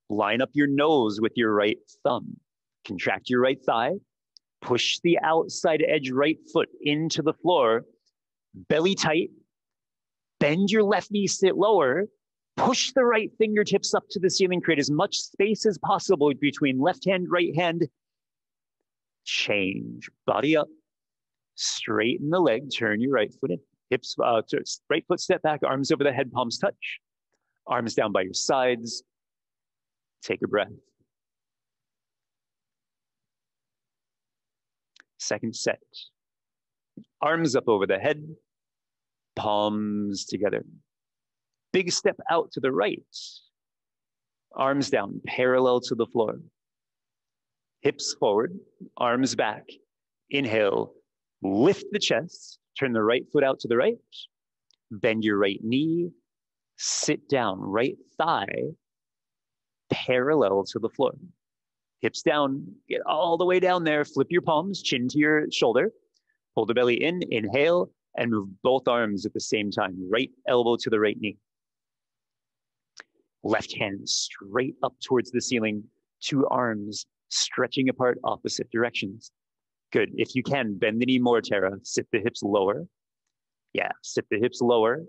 line up your nose with your right thumb. Contract your right thigh, push the outside edge right foot into the floor, belly tight, bend your left knee, sit lower, push the right fingertips up to the ceiling, create as much space as possible between left hand, right hand. Change, body up, straighten the leg, turn your right foot in, hips, uh, right foot step back, arms over the head, palms touch, arms down by your sides. Take a breath. Second set. Arms up over the head, palms together. Big step out to the right. Arms down, parallel to the floor. Hips forward, arms back. Inhale, lift the chest, turn the right foot out to the right. Bend your right knee, sit down, right thigh parallel to the floor hips down, get all the way down there, flip your palms, chin to your shoulder, pull the belly in, inhale, and move both arms at the same time, right elbow to the right knee. Left hand straight up towards the ceiling, two arms stretching apart opposite directions. Good. If you can, bend the knee more, Tara. Sit the hips lower. Yeah, sit the hips lower.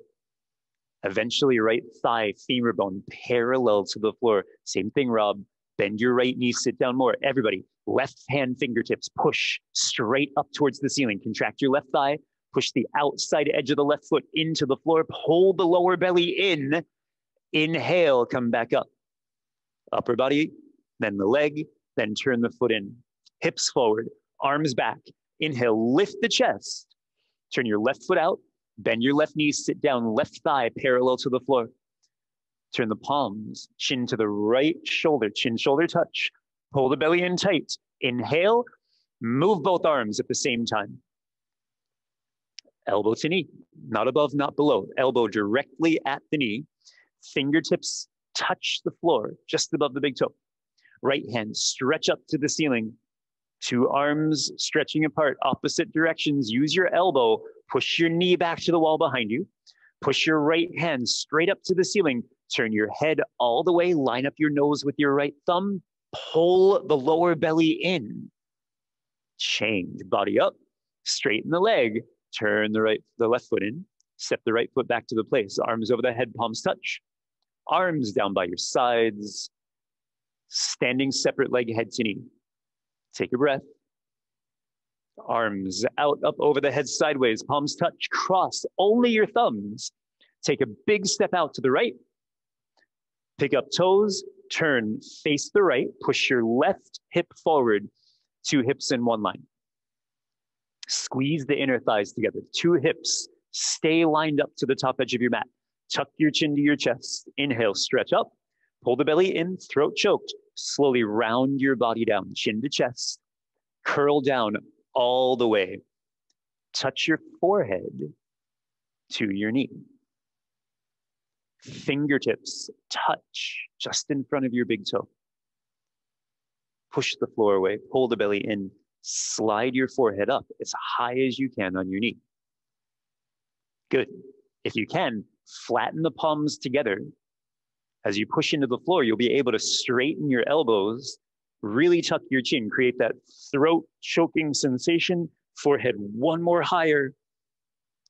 Eventually, right thigh, femur bone parallel to the floor. Same thing, Rob. Bend your right knee, sit down more. Everybody, left hand fingertips push straight up towards the ceiling. Contract your left thigh, push the outside edge of the left foot into the floor, pull the lower belly in. Inhale, come back up. Upper body, then the leg, then turn the foot in. hips forward, arms back. Inhale, lift the chest. Turn your left foot out, bend your left knee, sit down, left thigh parallel to the floor. Turn the palms, chin to the right shoulder, chin shoulder touch. Pull the belly in tight. Inhale, move both arms at the same time. Elbow to knee, not above, not below. Elbow directly at the knee. Fingertips touch the floor just above the big toe. Right hand stretch up to the ceiling. Two arms stretching apart, opposite directions. Use your elbow, push your knee back to the wall behind you. Push your right hand straight up to the ceiling. Turn your head all the way, line up your nose with your right thumb. Pull the lower belly in. Change body up, straighten the leg, turn the right, the left foot in, step the right foot back to the place, arms over the head, palms touch, arms down by your sides, standing separate leg head to knee. Take a breath. Arms out, up over the head sideways, palms touch, cross only your thumbs. Take a big step out to the right. Pick up toes, turn, face the right, push your left hip forward, two hips in one line. Squeeze the inner thighs together, two hips, stay lined up to the top edge of your mat. Tuck your chin to your chest. Inhale, stretch up, pull the belly in, throat choked. Slowly round your body down, chin to chest. Curl down all the way. Touch your forehead to your knee. Fingertips touch just in front of your big toe. Push the floor away, pull the belly in, slide your forehead up as high as you can on your knee. Good. If you can, flatten the palms together. As you push into the floor, you'll be able to straighten your elbows, really tuck your chin, create that throat choking sensation, forehead one more higher,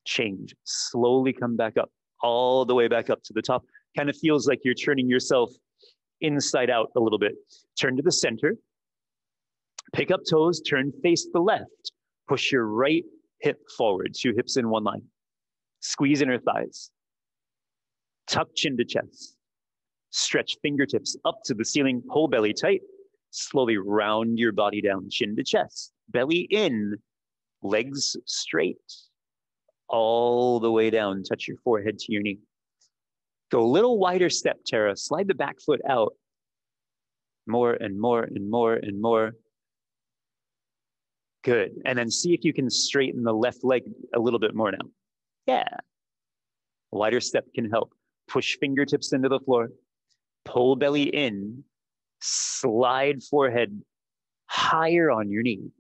change, slowly come back up all the way back up to the top. Kind of feels like you're turning yourself inside out a little bit. Turn to the center. Pick up toes, turn face the left. Push your right hip forward, two hips in one line. Squeeze inner thighs. Tuck chin to chest. Stretch fingertips up to the ceiling, pull belly tight. Slowly round your body down, chin to chest. Belly in, legs straight all the way down. Touch your forehead to your knee. Go a little wider step, Tara. Slide the back foot out. More and more and more and more. Good. And then see if you can straighten the left leg a little bit more now. Yeah. A wider step can help. Push fingertips into the floor. Pull belly in. Slide forehead higher on your knee.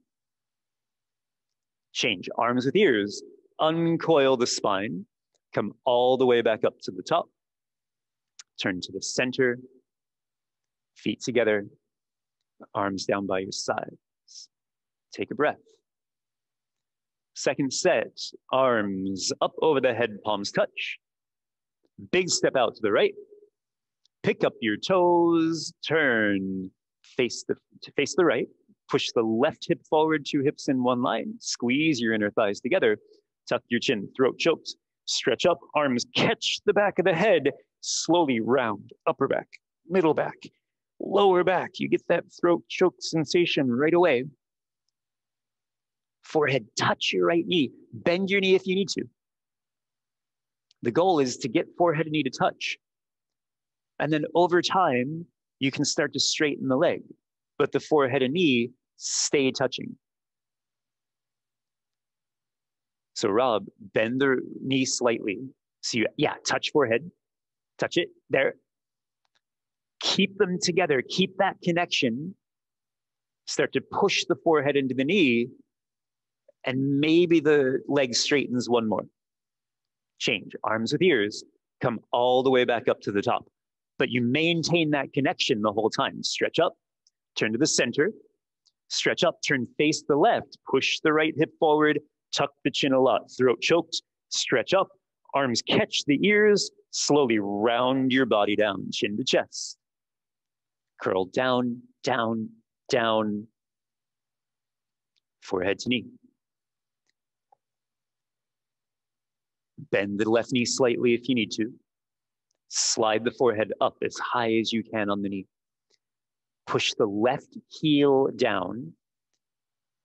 Change arms with ears uncoil the spine, come all the way back up to the top, turn to the center, feet together, arms down by your sides. Take a breath. Second set, arms up over the head, palms touch. Big step out to the right. Pick up your toes, turn, face the, face the right. Push the left hip forward, two hips in one line. Squeeze your inner thighs together. Tuck your chin, throat choked. Stretch up, arms catch the back of the head. Slowly round, upper back, middle back, lower back. You get that throat choke sensation right away. Forehead, touch your right knee. Bend your knee if you need to. The goal is to get forehead and knee to touch. And then over time, you can start to straighten the leg, but the forehead and knee stay touching. So Rob, bend the knee slightly. So you, yeah, touch forehead, touch it there. Keep them together. Keep that connection. Start to push the forehead into the knee, and maybe the leg straightens one more. Change arms with ears. Come all the way back up to the top. But you maintain that connection the whole time. Stretch up, turn to the center, stretch up, turn face the left, push the right hip forward, tuck the chin a lot, throat choked, stretch up, arms catch the ears, slowly round your body down, chin to chest. Curl down, down, down, forehead to knee. Bend the left knee slightly if you need to. Slide the forehead up as high as you can on the knee. Push the left heel down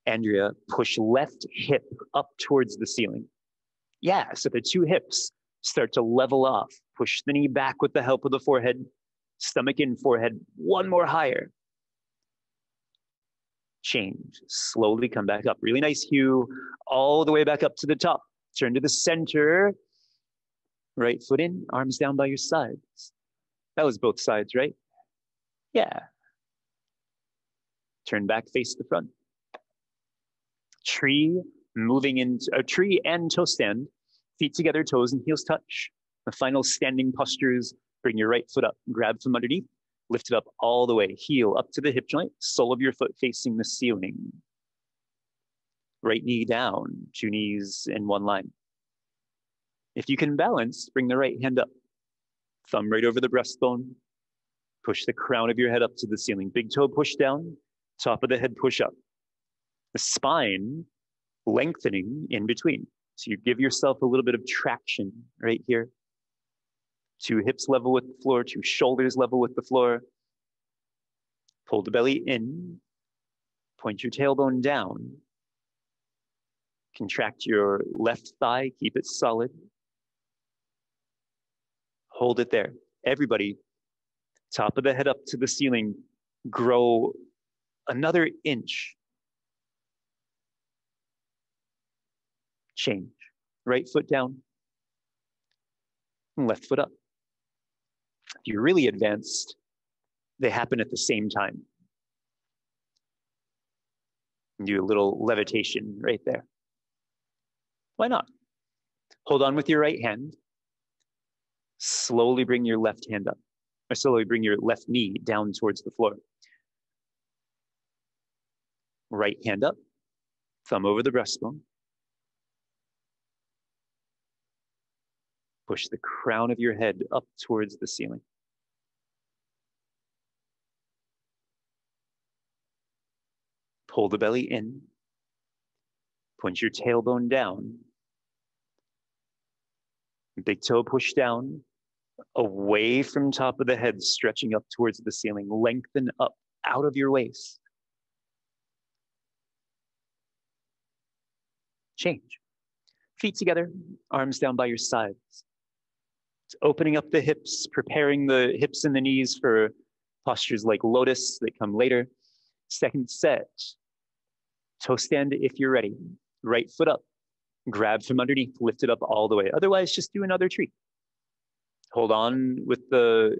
Andrea, push left hip up towards the ceiling. Yeah, so the two hips start to level off. Push the knee back with the help of the forehead, stomach in, forehead, one more higher. Change, slowly come back up. Really nice hue, all the way back up to the top. Turn to the center. Right foot in, arms down by your sides. That was both sides, right? Yeah. Turn back, face the front. Tree, moving into a tree and toe stand. Feet together, toes and heels touch. The final standing postures, bring your right foot up, grab from underneath, lift it up all the way, heel up to the hip joint, sole of your foot facing the ceiling. Right knee down, two knees in one line. If you can balance, bring the right hand up. Thumb right over the breastbone. Push the crown of your head up to the ceiling. Big toe push down, top of the head push up. The spine lengthening in between. So you give yourself a little bit of traction right here. Two hips level with the floor, two shoulders level with the floor. Pull the belly in, point your tailbone down. Contract your left thigh, keep it solid. Hold it there. Everybody, top of the head up to the ceiling, grow another inch. Change. Right foot down, left foot up. If you're really advanced, they happen at the same time. Do a little levitation right there. Why not? Hold on with your right hand. Slowly bring your left hand up, or slowly bring your left knee down towards the floor. Right hand up, thumb over the breastbone. Push the crown of your head up towards the ceiling. Pull the belly in. Point your tailbone down. Big toe push down, away from top of the head, stretching up towards the ceiling. Lengthen up out of your waist. Change. Feet together, arms down by your sides. It's opening up the hips, preparing the hips and the knees for postures like lotus that come later. Second set, toe stand if you're ready. Right foot up, grab from underneath, lift it up all the way. Otherwise, just do another tree. Hold on with the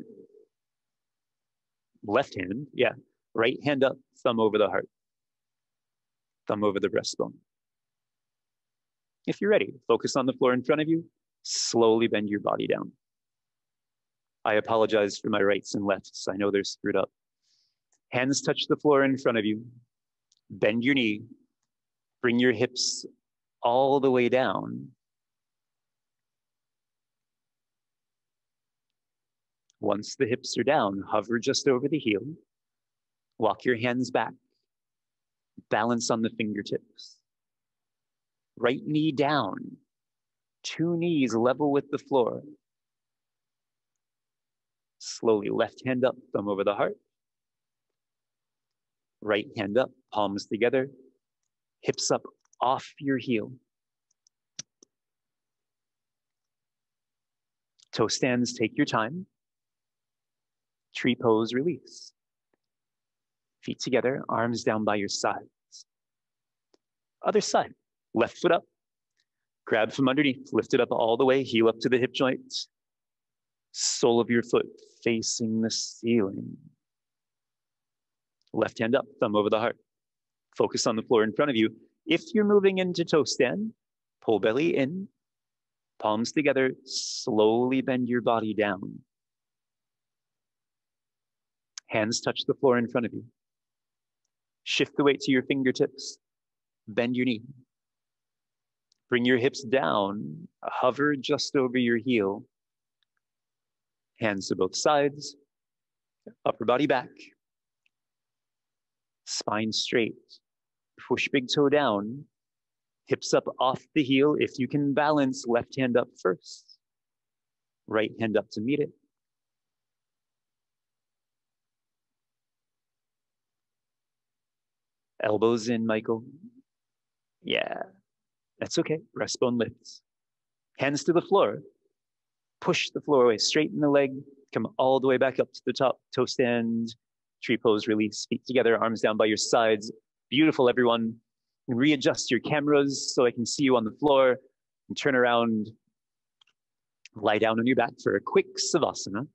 left hand, yeah. Right hand up, thumb over the heart. Thumb over the breastbone. If you're ready, focus on the floor in front of you, slowly bend your body down. I apologize for my rights and lefts. I know they're screwed up. Hands touch the floor in front of you. Bend your knee. Bring your hips all the way down. Once the hips are down, hover just over the heel. Walk your hands back. Balance on the fingertips. Right knee down. Two knees level with the floor. Slowly left hand up, thumb over the heart. Right hand up, palms together, hips up off your heel. Toe stands, take your time. Tree pose, release. Feet together, arms down by your sides. Other side, left foot up. Grab from underneath, lift it up all the way, heel up to the hip joints. Sole of your foot facing the ceiling. Left hand up, thumb over the heart. Focus on the floor in front of you. If you're moving into toe stand, pull belly in, palms together, slowly bend your body down. Hands touch the floor in front of you. Shift the weight to your fingertips. Bend your knee. Bring your hips down, hover just over your heel. Hands to both sides, upper body back, spine straight. Push big toe down, hips up off the heel. If you can balance, left hand up first, right hand up to meet it. Elbows in, Michael. Yeah, that's okay. Breastbone lifts. Hands to the floor. Push the floor away. Straighten the leg. Come all the way back up to the top. Toe stand. Tree pose. Release. Feet together. Arms down by your sides. Beautiful, everyone. readjust your cameras so I can see you on the floor. And turn around. Lie down on your back for a quick savasana.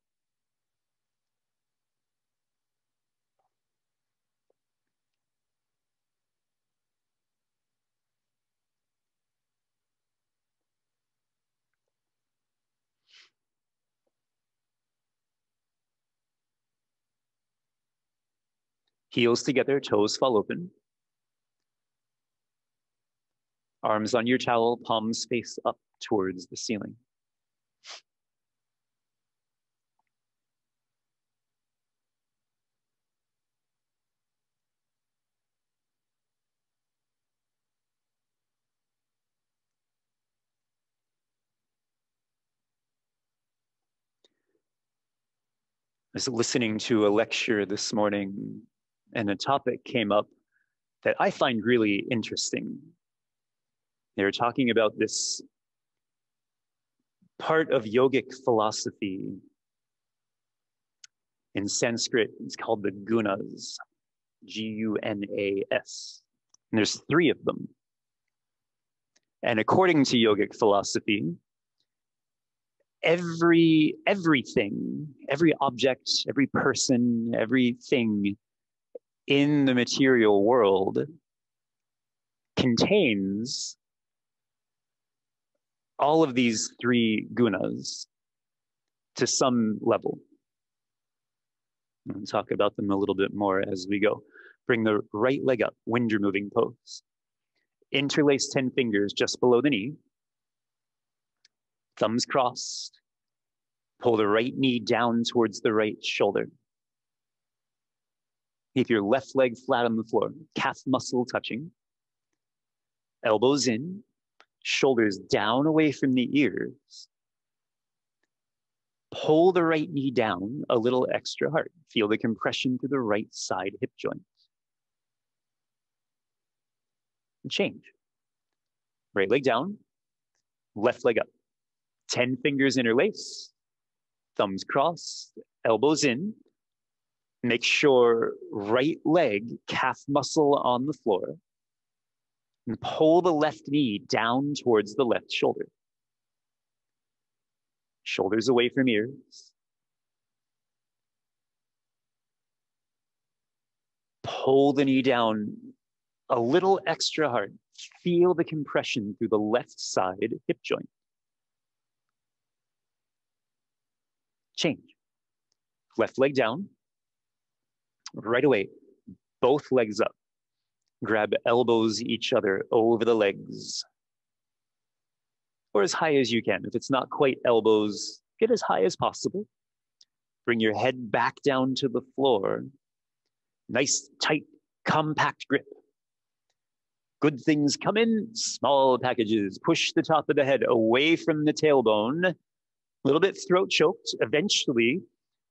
Heels together, toes fall open. Arms on your towel, palms face up towards the ceiling. I was listening to a lecture this morning and a topic came up that I find really interesting. They were talking about this part of yogic philosophy. In Sanskrit, it's called the gunas, G U N A S. And there's three of them. And according to yogic philosophy, every everything, every object, every person, everything in the material world contains all of these three gunas to some level. Talk about them a little bit more as we go. Bring the right leg up, wind removing pose. Interlace 10 fingers just below the knee. Thumbs crossed. Pull the right knee down towards the right shoulder. Keep your left leg flat on the floor, calf muscle touching, elbows in, shoulders down away from the ears. Pull the right knee down a little extra hard. Feel the compression through the right side hip joint. change. Right leg down, left leg up. 10 fingers interlace, thumbs crossed, elbows in, Make sure right leg, calf muscle on the floor. And pull the left knee down towards the left shoulder. Shoulders away from ears. Pull the knee down a little extra hard. Feel the compression through the left side hip joint. Change. Left leg down, right away, both legs up. Grab elbows each other over the legs. Or as high as you can. If it's not quite elbows, get as high as possible. Bring your head back down to the floor. Nice, tight, compact grip. Good things come in, small packages. Push the top of the head away from the tailbone. A little bit throat choked. Eventually,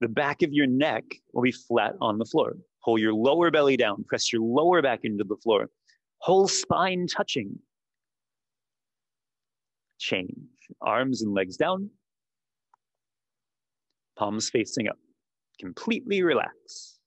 the back of your neck will be flat on the floor. Pull your lower belly down, press your lower back into the floor. Whole spine touching. Change. Arms and legs down. Palms facing up. Completely relax.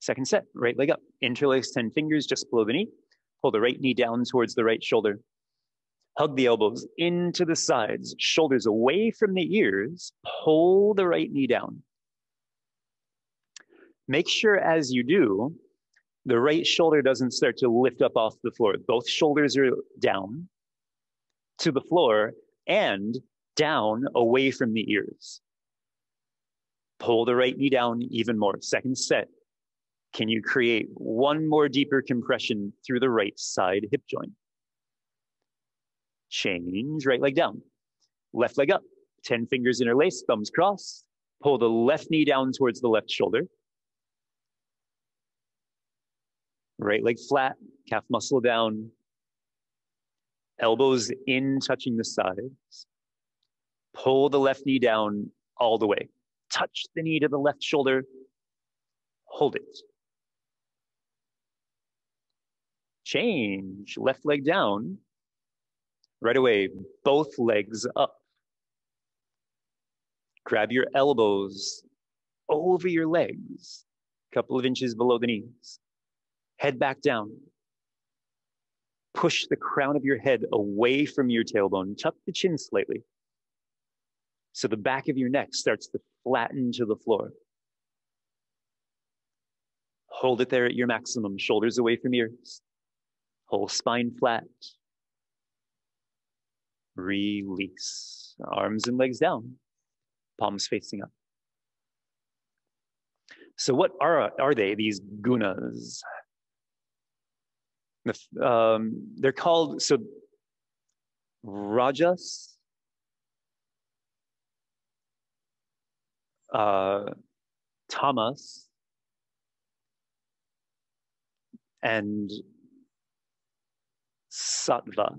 Second set, right leg up. Interlace 10 fingers just below the knee. Pull the right knee down towards the right shoulder. Hug the elbows into the sides, shoulders away from the ears. Pull the right knee down. Make sure as you do, the right shoulder doesn't start to lift up off the floor. Both shoulders are down to the floor and down away from the ears. Pull the right knee down even more. Second set, can you create one more deeper compression through the right side hip joint? Change right leg down, left leg up, 10 fingers interlaced, thumbs crossed. Pull the left knee down towards the left shoulder. Right leg flat, calf muscle down. elbows in, touching the sides. Pull the left knee down all the way. Touch the knee to the left shoulder. Hold it. Change, left leg down. Right away, both legs up. Grab your elbows over your legs, a couple of inches below the knees. Head back down. Push the crown of your head away from your tailbone. Tuck the chin slightly. So the back of your neck starts to flatten to the floor. Hold it there at your maximum, shoulders away from ears. Whole spine flat. Release. Arms and legs down, palms facing up. So, what are, are they, these gunas? Um, they're called, so rajas, uh, tamas, and sattva.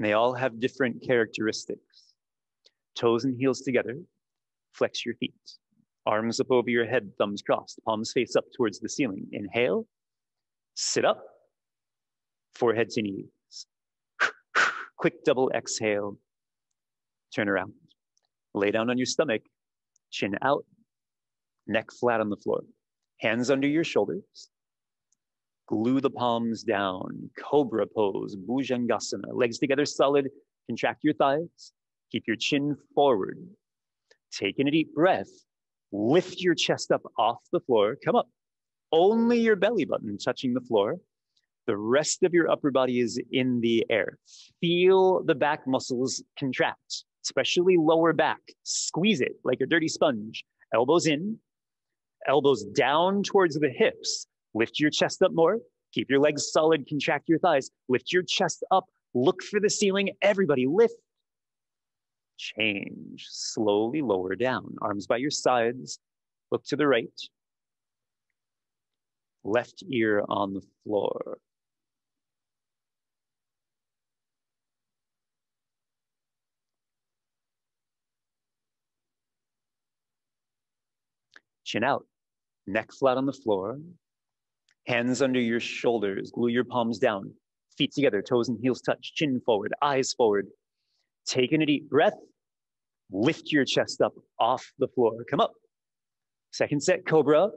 they all have different characteristics. Toes and heels together, flex your feet. Arms up over your head, thumbs crossed, palms face up towards the ceiling. Inhale, sit up, forehead to knees. Quick double exhale, turn around. Lay down on your stomach, chin out, neck flat on the floor. Hands under your shoulders. Glue the palms down. Cobra pose, Bhujangasana. Legs together solid. Contract your thighs. Keep your chin forward. Take in a deep breath. Lift your chest up off the floor. Come up. Only your belly button touching the floor. The rest of your upper body is in the air. Feel the back muscles contract, especially lower back. Squeeze it like a dirty sponge. Elbows in, elbows down towards the hips. Lift your chest up more. Keep your legs solid. Contract your thighs. Lift your chest up. Look for the ceiling. Everybody lift. Change. Slowly lower down. Arms by your sides. Look to the right. Left ear on the floor. Chin out, neck flat on the floor, hands under your shoulders, glue your palms down, feet together, toes and heels touch, chin forward, eyes forward. Take in a deep breath, lift your chest up off the floor, come up. Second set, cobra.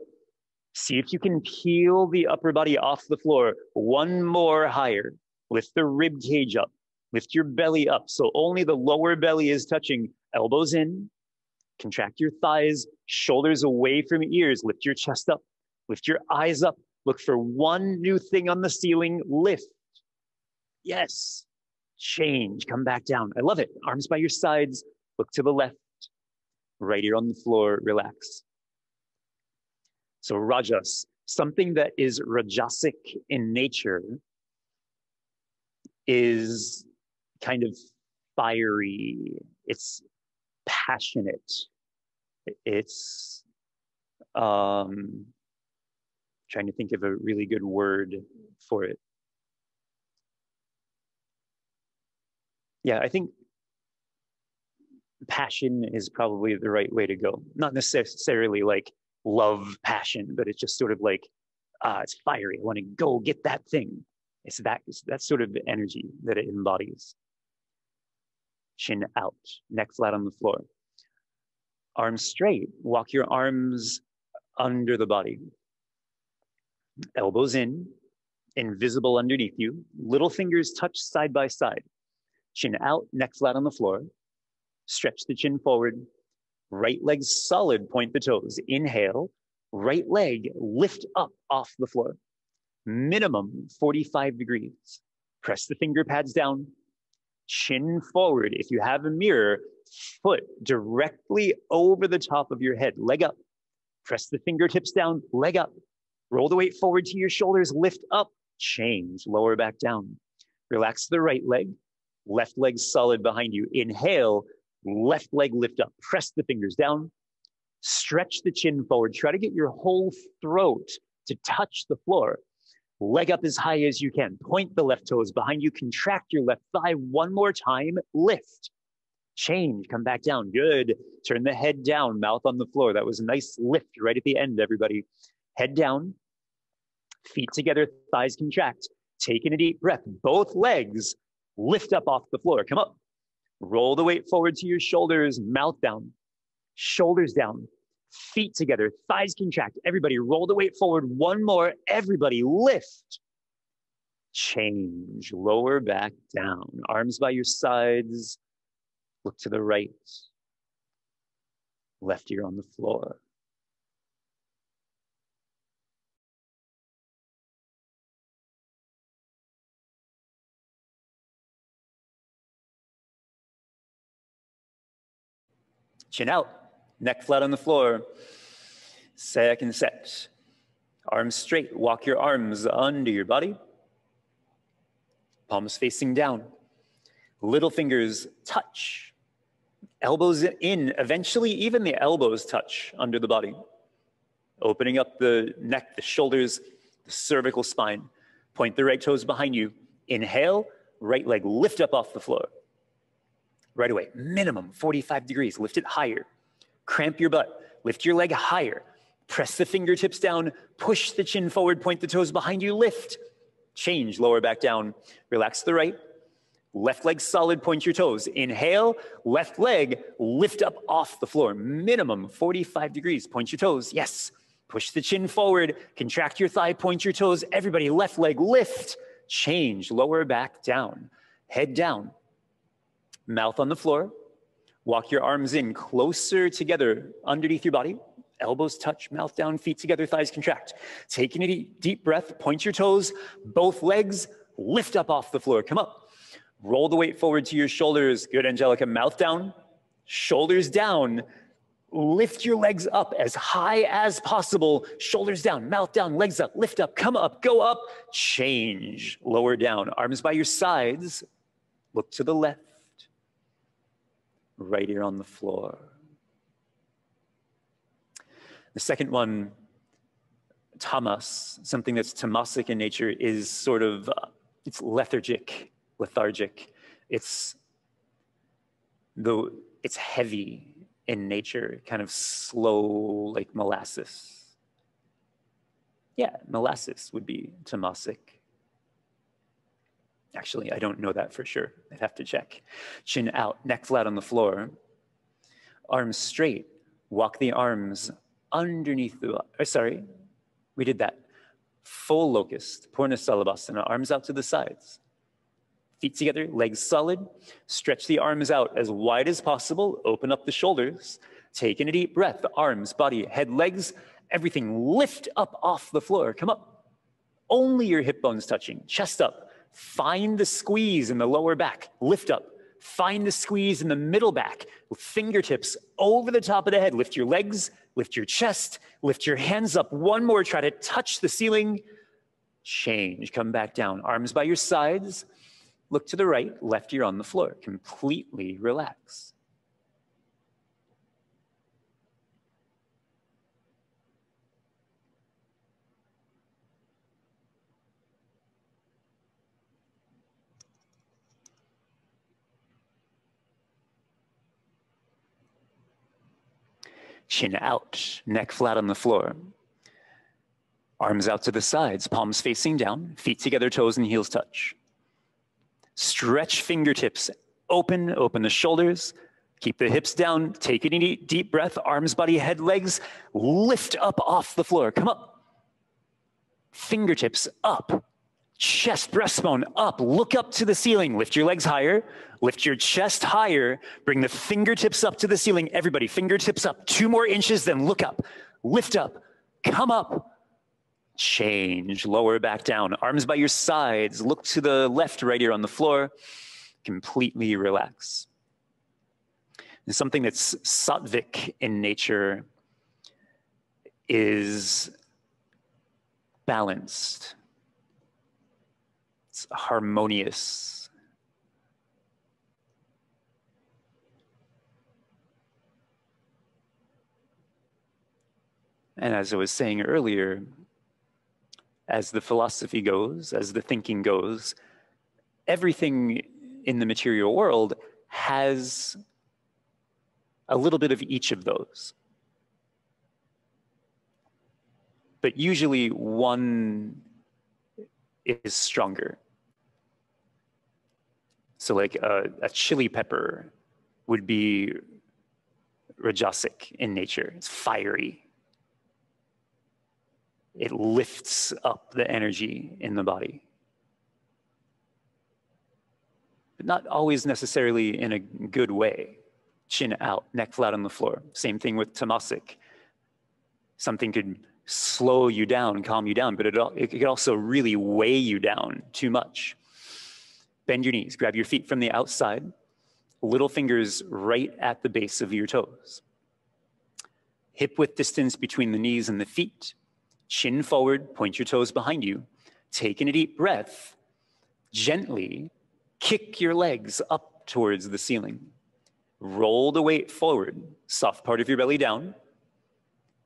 See if you can peel the upper body off the floor one more higher. Lift the rib cage up, lift your belly up so only the lower belly is touching, elbows in, Contract your thighs, shoulders away from ears. Lift your chest up. Lift your eyes up. Look for one new thing on the ceiling. Lift. Yes. Change. Come back down. I love it. Arms by your sides. Look to the left. Right ear on the floor. Relax. So, rajas, something that is rajasic in nature, is kind of fiery. It's passionate. It's um, trying to think of a really good word for it. Yeah, I think passion is probably the right way to go. Not necessarily like love passion, but it's just sort of like, uh, it's fiery. I want to go get that thing. It's that, it's that sort of energy that it embodies chin out, neck flat on the floor. Arms straight, walk your arms under the body. Elbows in, invisible underneath you. Little fingers touch side by side. Chin out, neck flat on the floor. Stretch the chin forward. Right leg solid, point the toes. Inhale, right leg lift up off the floor. Minimum 45 degrees. Press the finger pads down, chin forward. If you have a mirror, foot directly over the top of your head, leg up. Press the fingertips down, leg up. Roll the weight forward to your shoulders, lift up, change, lower back down. Relax the right leg, left leg solid behind you. Inhale, left leg lift up. Press the fingers down, stretch the chin forward. Try to get your whole throat to touch the floor. leg up as high as you can. Point the left toes behind you, contract your left thigh one more time, lift. Change, come back down. Good. Turn the head down, mouth on the floor. That was a nice lift right at the end, everybody. Head down, feet together, thighs contract. Taking a deep breath, both legs lift up off the floor. Come up. Roll the weight forward to your shoulders, mouth down, shoulders down, feet together, thighs contract. Everybody roll the weight forward. One more. Everybody lift. Change. Lower back down. Arms by your sides. Look to the right. Left ear on the floor. Chin out, neck flat on the floor. Second set. Arms straight, walk your arms under your body. Palms facing down. Little fingers touch. Elbows in, eventually even the elbows touch under the body. Opening up the neck, the shoulders, the cervical spine. Point the right toes behind you. Inhale, right leg lift up off the floor right away. Minimum 45 degrees. Lift it higher. Cramp your butt. Lift your leg higher. Press the fingertips down. Push the chin forward. Point the toes behind you. Lift. Change. Lower back down. Relax the right. Left leg solid. Point your toes. Inhale. Left leg lift up off the floor. Minimum 45 degrees. Point your toes. Yes. Push the chin forward. Contract your thigh. Point your toes. Everybody, left leg lift. Change. Lower back down. Head down mouth on the floor. Walk your arms in closer together underneath your body. Elbows touch, mouth down, feet together, thighs contract. Taking a deep breath, point your toes, both legs lift up off the floor. Come up. Roll the weight forward to your shoulders. Good, Angelica. Mouth down, shoulders down. Lift your legs up as high as possible. Shoulders down, mouth down, legs up, lift up, come up, go up, change. Lower down, arms by your sides. Look to the left right here on the floor. The second one, tamas, something that's tamasic in nature, is sort of, uh, it's lethargic, lethargic. It's, though it's heavy in nature, kind of slow, like molasses. Yeah, molasses would be tamasic. Actually, I don't know that for sure. I'd have to check. Chin out, neck flat on the floor. Arms straight. Walk the arms underneath the, oh, sorry, we did that. Full locust, Purna Salabhasana, arms out to the sides. Feet together, legs solid. Stretch the arms out as wide as possible. Open up the shoulders. Take in a deep breath. The arms, body, head, legs, everything lift up off the floor. Come up. Only your hip bones touching. Chest up. Find the squeeze in the lower back, lift up. Find the squeeze in the middle back fingertips over the top of the head. Lift your legs, lift your chest, lift your hands up. One more, try to touch the ceiling. Change, come back down. Arms by your sides. Look to the right, left ear on the floor. Completely relax. Chin out, neck flat on the floor. Arms out to the sides, palms facing down, feet together, toes and heels touch. Stretch fingertips, open, open the shoulders, keep the hips down, take a deep, deep breath, arms, body, head, legs, lift up off the floor, come up. Fingertips up, chest, breastbone up, look up to the ceiling, lift your legs higher, lift your chest higher, bring the fingertips up to the ceiling. Everybody, fingertips up, two more inches, then look up, lift up, come up, change, lower back down, arms by your sides, look to the left, right ear on the floor, completely relax. And something that's sattvic in nature is balanced it's harmonious. And as I was saying earlier, as the philosophy goes, as the thinking goes, everything in the material world has a little bit of each of those. But usually one is stronger. So like a, a chili pepper would be rajasic in nature. It's fiery. It lifts up the energy in the body. But not always necessarily in a good way. Chin out, neck flat on the floor. Same thing with tamasic. Something could slow you down, calm you down, but it, it could also really weigh you down too much. Bend your knees, grab your feet from the outside, little fingers right at the base of your toes. Hip width distance between the knees and the feet. Chin forward, point your toes behind you. Take in a deep breath. Gently kick your legs up towards the ceiling. Roll the weight forward, soft part of your belly down.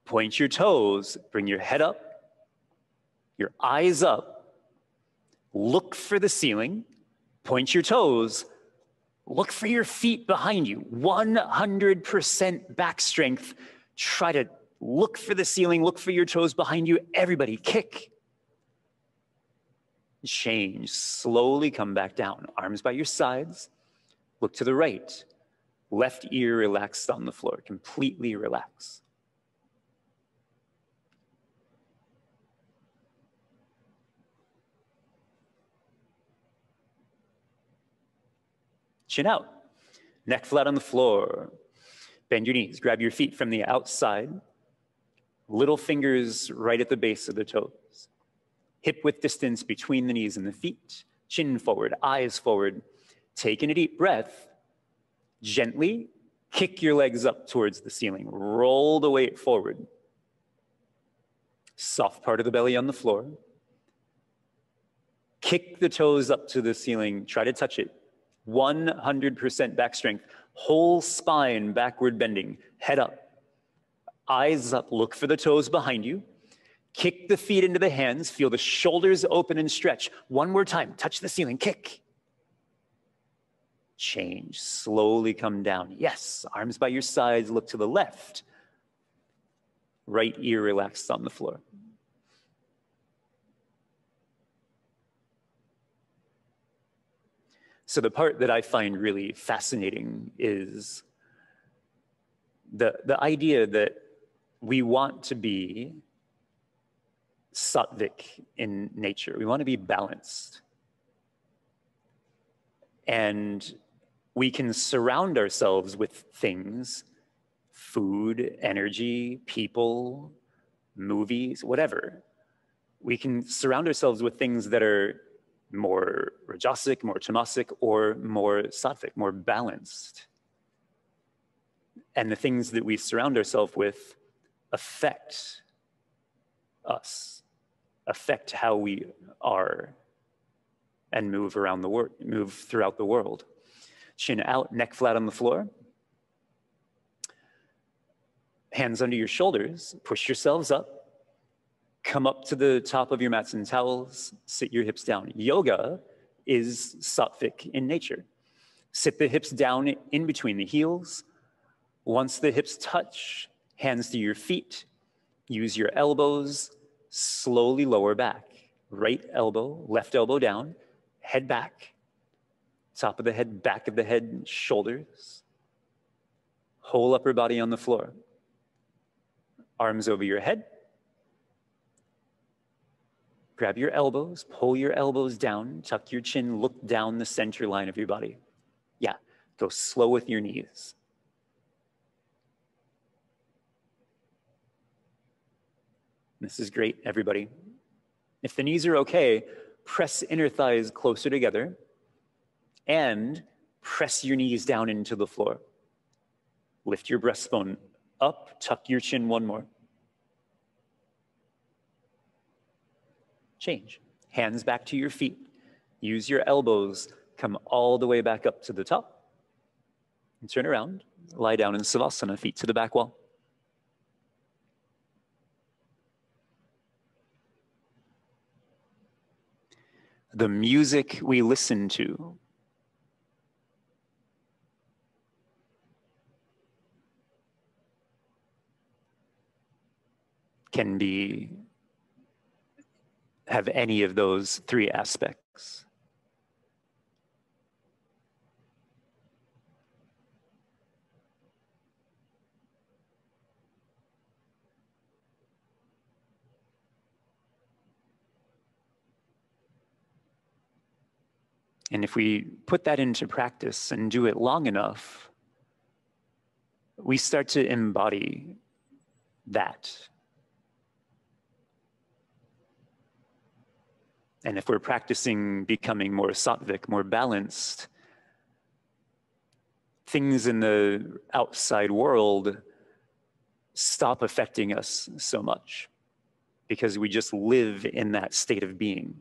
Point your toes, bring your head up, your eyes up. Look for the ceiling Point your toes. Look for your feet behind you. 100% back strength. Try to look for the ceiling, look for your toes behind you. Everybody, kick. Change. Slowly come back down. Arms by your sides. Look to the right. Left ear relaxed on the floor. Completely relax. Chin out, neck flat on the floor. Bend your knees, grab your feet from the outside, little fingers right at the base of the toes. Hip width distance between the knees and the feet, chin forward, eyes forward. Take in a deep breath. Gently kick your legs up towards the ceiling. Roll the weight forward. Soft part of the belly on the floor. Kick the toes up to the ceiling. Try to touch it. 100% back strength, whole spine backward bending, head up, eyes up, look for the toes behind you. Kick the feet into the hands, feel the shoulders open and stretch. One more time, touch the ceiling, kick. Change, slowly come down. Yes, arms by your sides, look to the left. Right ear relaxed on the floor. So the part that I find really fascinating is the, the idea that we want to be sattvic in nature. We want to be balanced. And we can surround ourselves with things, food, energy, people, movies, whatever. We can surround ourselves with things that are more rajasic, more tamasic, or more sattvic, more balanced. And the things that we surround ourselves with affect us, affect how we are and move around the world, move throughout the world. Chin out, neck flat on the floor. Hands under your shoulders, push yourselves up. Come up to the top of your mats and towels, sit your hips down. Yoga is sattvic in nature. Sit the hips down in between the heels. Once the hips touch, hands to your feet. Use your elbows, slowly lower back. Right elbow, left elbow down, head back. Top of the head, back of the head, shoulders. Whole upper body on the floor. Arms over your head Grab your elbows, pull your elbows down, tuck your chin, look down the center line of your body. Yeah, go slow with your knees. This is great, everybody. If the knees are okay, press inner thighs closer together and press your knees down into the floor. Lift your breastbone up, tuck your chin one more. change. Hands back to your feet. Use your elbows, come all the way back up to the top. And turn around, lie down in Savasana, feet to the back wall. The music we listen to. Can be have any of those three aspects. And if we put that into practice and do it long enough, we start to embody that. And if we're practicing becoming more sattvic, more balanced, things in the outside world stop affecting us so much because we just live in that state of being.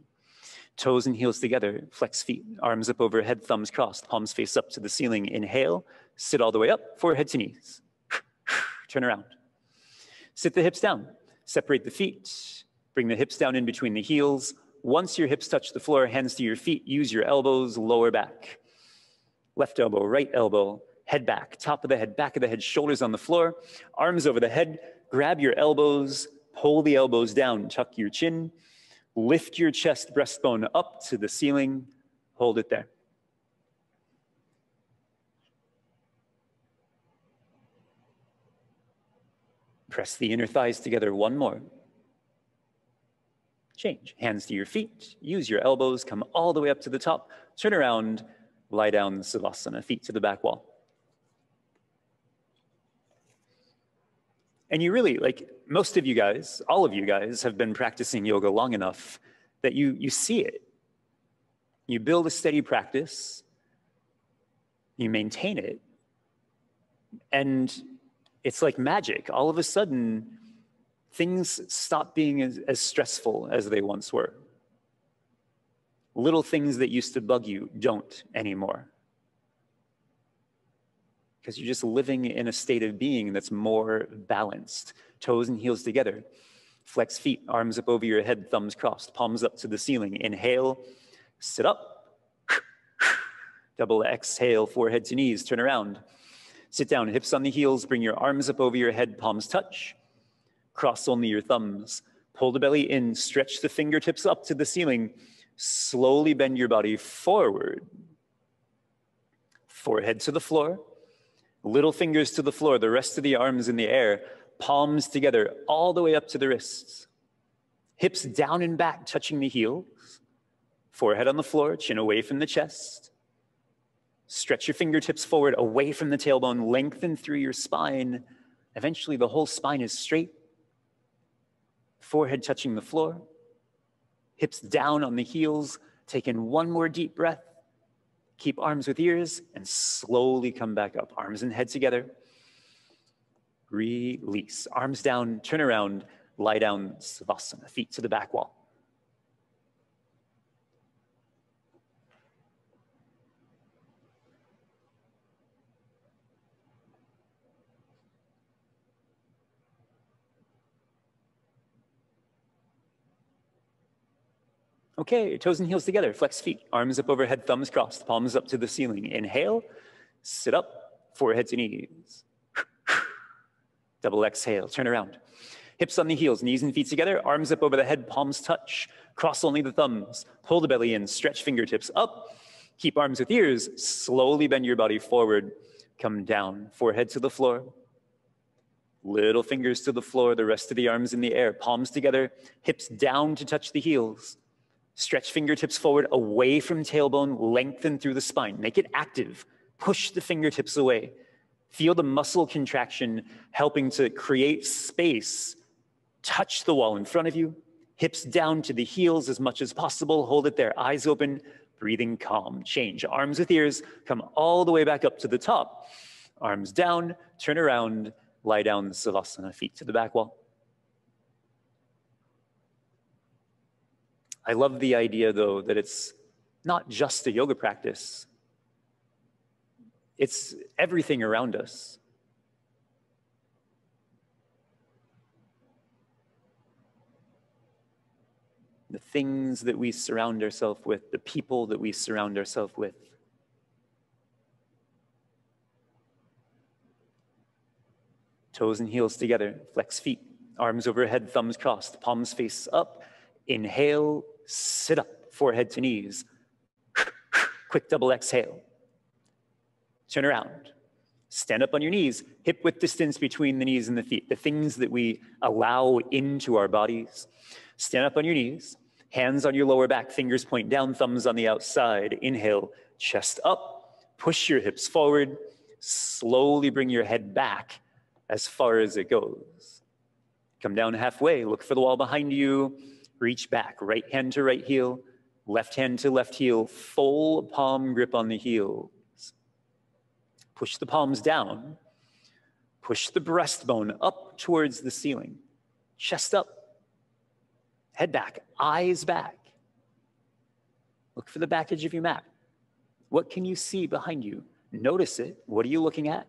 Toes and heels together, flex feet, arms up overhead, thumbs crossed, palms face up to the ceiling. Inhale, sit all the way up, forehead to knees. Turn around. Sit the hips down, separate the feet, bring the hips down in between the heels. Once your hips touch the floor, hands to your feet, use your elbows, lower back. Left elbow, right elbow, head back, top of the head, back of the head, shoulders on the floor, arms over the head, grab your elbows, pull the elbows down, tuck your chin, Lift your chest breastbone up to the ceiling. Hold it there. Press the inner thighs together one more. Change. Hands to your feet. Use your elbows. Come all the way up to the top. Turn around. Lie down Savasana. Feet to the back wall. And you really, like most of you guys, all of you guys have been practicing yoga long enough that you, you see it. You build a steady practice, you maintain it, and it's like magic. All of a sudden, things stop being as, as stressful as they once were. Little things that used to bug you don't anymore because you're just living in a state of being that's more balanced. Toes and heels together. Flex feet, arms up over your head, thumbs crossed, palms up to the ceiling. Inhale, sit up. Double exhale, forehead to knees, turn around. Sit down, hips on the heels, bring your arms up over your head, palms touch. Cross only your thumbs. Pull the belly in, stretch the fingertips up to the ceiling. Slowly bend your body forward. Forehead to the floor little fingers to the floor, the rest of the arms in the air, palms together, all the way up to the wrists. Hips down and back, touching the heels. Forehead on the floor, chin away from the chest. Stretch your fingertips forward, away from the tailbone, lengthen through your spine. Eventually, the whole spine is straight. Forehead touching the floor. Hips down on the heels. Take in one more deep breath. Keep arms with ears and slowly come back up. Arms and head together. Release. Arms down, turn around, lie down, Savasana, feet to the back wall. Okay, toes and heels together, flex feet, arms up overhead, thumbs crossed, palms up to the ceiling. Inhale, sit up, forehead to knees. Double exhale, turn around. Hips on the heels, knees and feet together, arms up over the head, palms touch. Cross only the thumbs, pull the belly in, stretch fingertips up. Keep arms with ears, slowly bend your body forward. Come down, forehead to the floor. Little fingers to the floor, the rest of the arms in the air, palms together, hips down to touch the heels. Stretch fingertips forward away from tailbone, lengthen through the spine. Make it active. Push the fingertips away. Feel the muscle contraction helping to create space. Touch the wall in front of you. Hips down to the heels as much as possible. Hold it there. Eyes open. Breathing calm. Change. Arms with ears. Come all the way back up to the top. Arms down. Turn around. Lie down. Savasana. Feet to the back wall. I love the idea, though, that it's not just a yoga practice, it's everything around us. the things that we surround ourselves with, the people that we surround ourselves with. Toes and heels together, flex feet, arms overhead, thumbs crossed, palms face up. Inhale, sit up, forehead to knees. Quick double exhale. Turn around. Stand up on your knees, hip width distance between the knees and the feet, the things that we allow into our bodies. Stand up on your knees, hands on your lower back, fingers point down, thumbs on the outside. Inhale, chest up, push your hips forward, slowly bring your head back as far as it goes. Come down halfway, look for the wall behind you, reach back, right hand to right heel, left hand to left heel, full palm grip on the heels. Push the palms down, push the breastbone up towards the ceiling, chest up, head back, eyes back. Look for the back edge of your mat. What can you see behind you? Notice it. What are you looking at?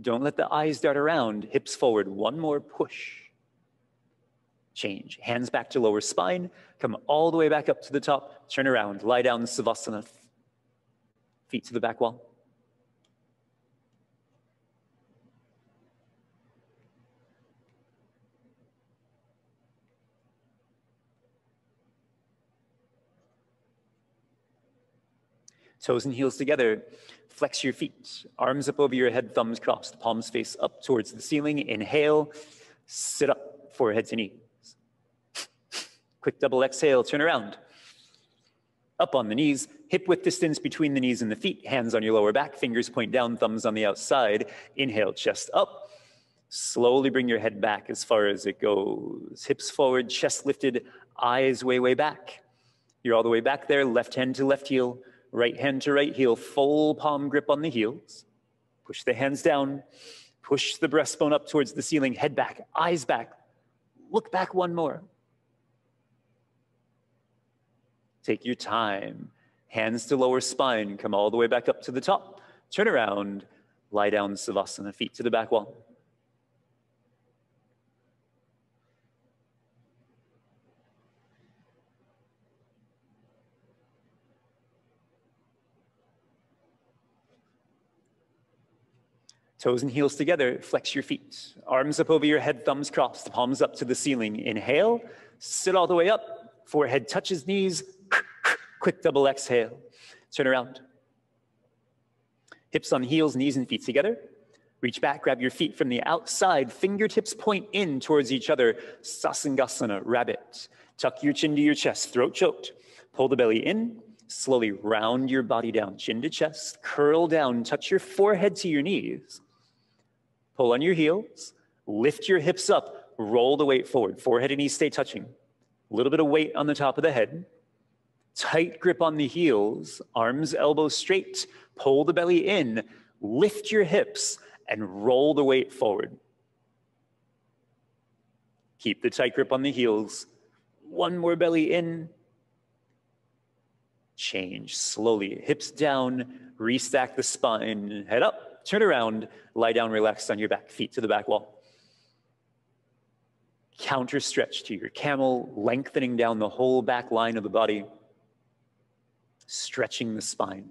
Don't let the eyes dart around. Hips forward. One more push. Change. Hands back to lower spine. Come all the way back up to the top. Turn around. Lie down Savasana. Feet to the back wall. Toes and heels together. Flex your feet. Arms up over your head, thumbs crossed, palms face up towards the ceiling. Inhale, sit up, forehead to knees. Quick double exhale, turn around. Up on the knees, hip width distance between the knees and the feet, hands on your lower back, fingers point down, thumbs on the outside. Inhale, chest up. Slowly bring your head back as far as it goes. Hips forward, chest lifted, eyes way, way back. You're all the way back there, left hand to left heel, right hand to right heel, full palm grip on the heels. Push the hands down, push the breastbone up towards the ceiling, head back, eyes back. Look back one more. Take your time. Hands to lower spine, come all the way back up to the top. Turn around, lie down Savasana, feet to the back wall. Toes and heels together, flex your feet. Arms up over your head, thumbs crossed, palms up to the ceiling. Inhale, sit all the way up, forehead touches knees, Quick double exhale. Turn around. Hips on heels, knees and feet together. Reach back, grab your feet from the outside. Fingertips point in towards each other. Sasangasana, rabbit. Tuck your chin to your chest, throat choked. Pull the belly in. Slowly round your body down, chin to chest. Curl down, touch your forehead to your knees. Pull on your heels. Lift your hips up. Roll the weight forward. Forehead and knees stay touching. A little bit of weight on the top of the head. Tight grip on the heels, arms, elbows straight. Pull the belly in, lift your hips, and roll the weight forward. Keep the tight grip on the heels. One more belly in. Change slowly. Hips down, restack the spine, head up, turn around, lie down, relaxed on your back, feet to the back wall. Counter stretch to your camel, lengthening down the whole back line of the body stretching the spine.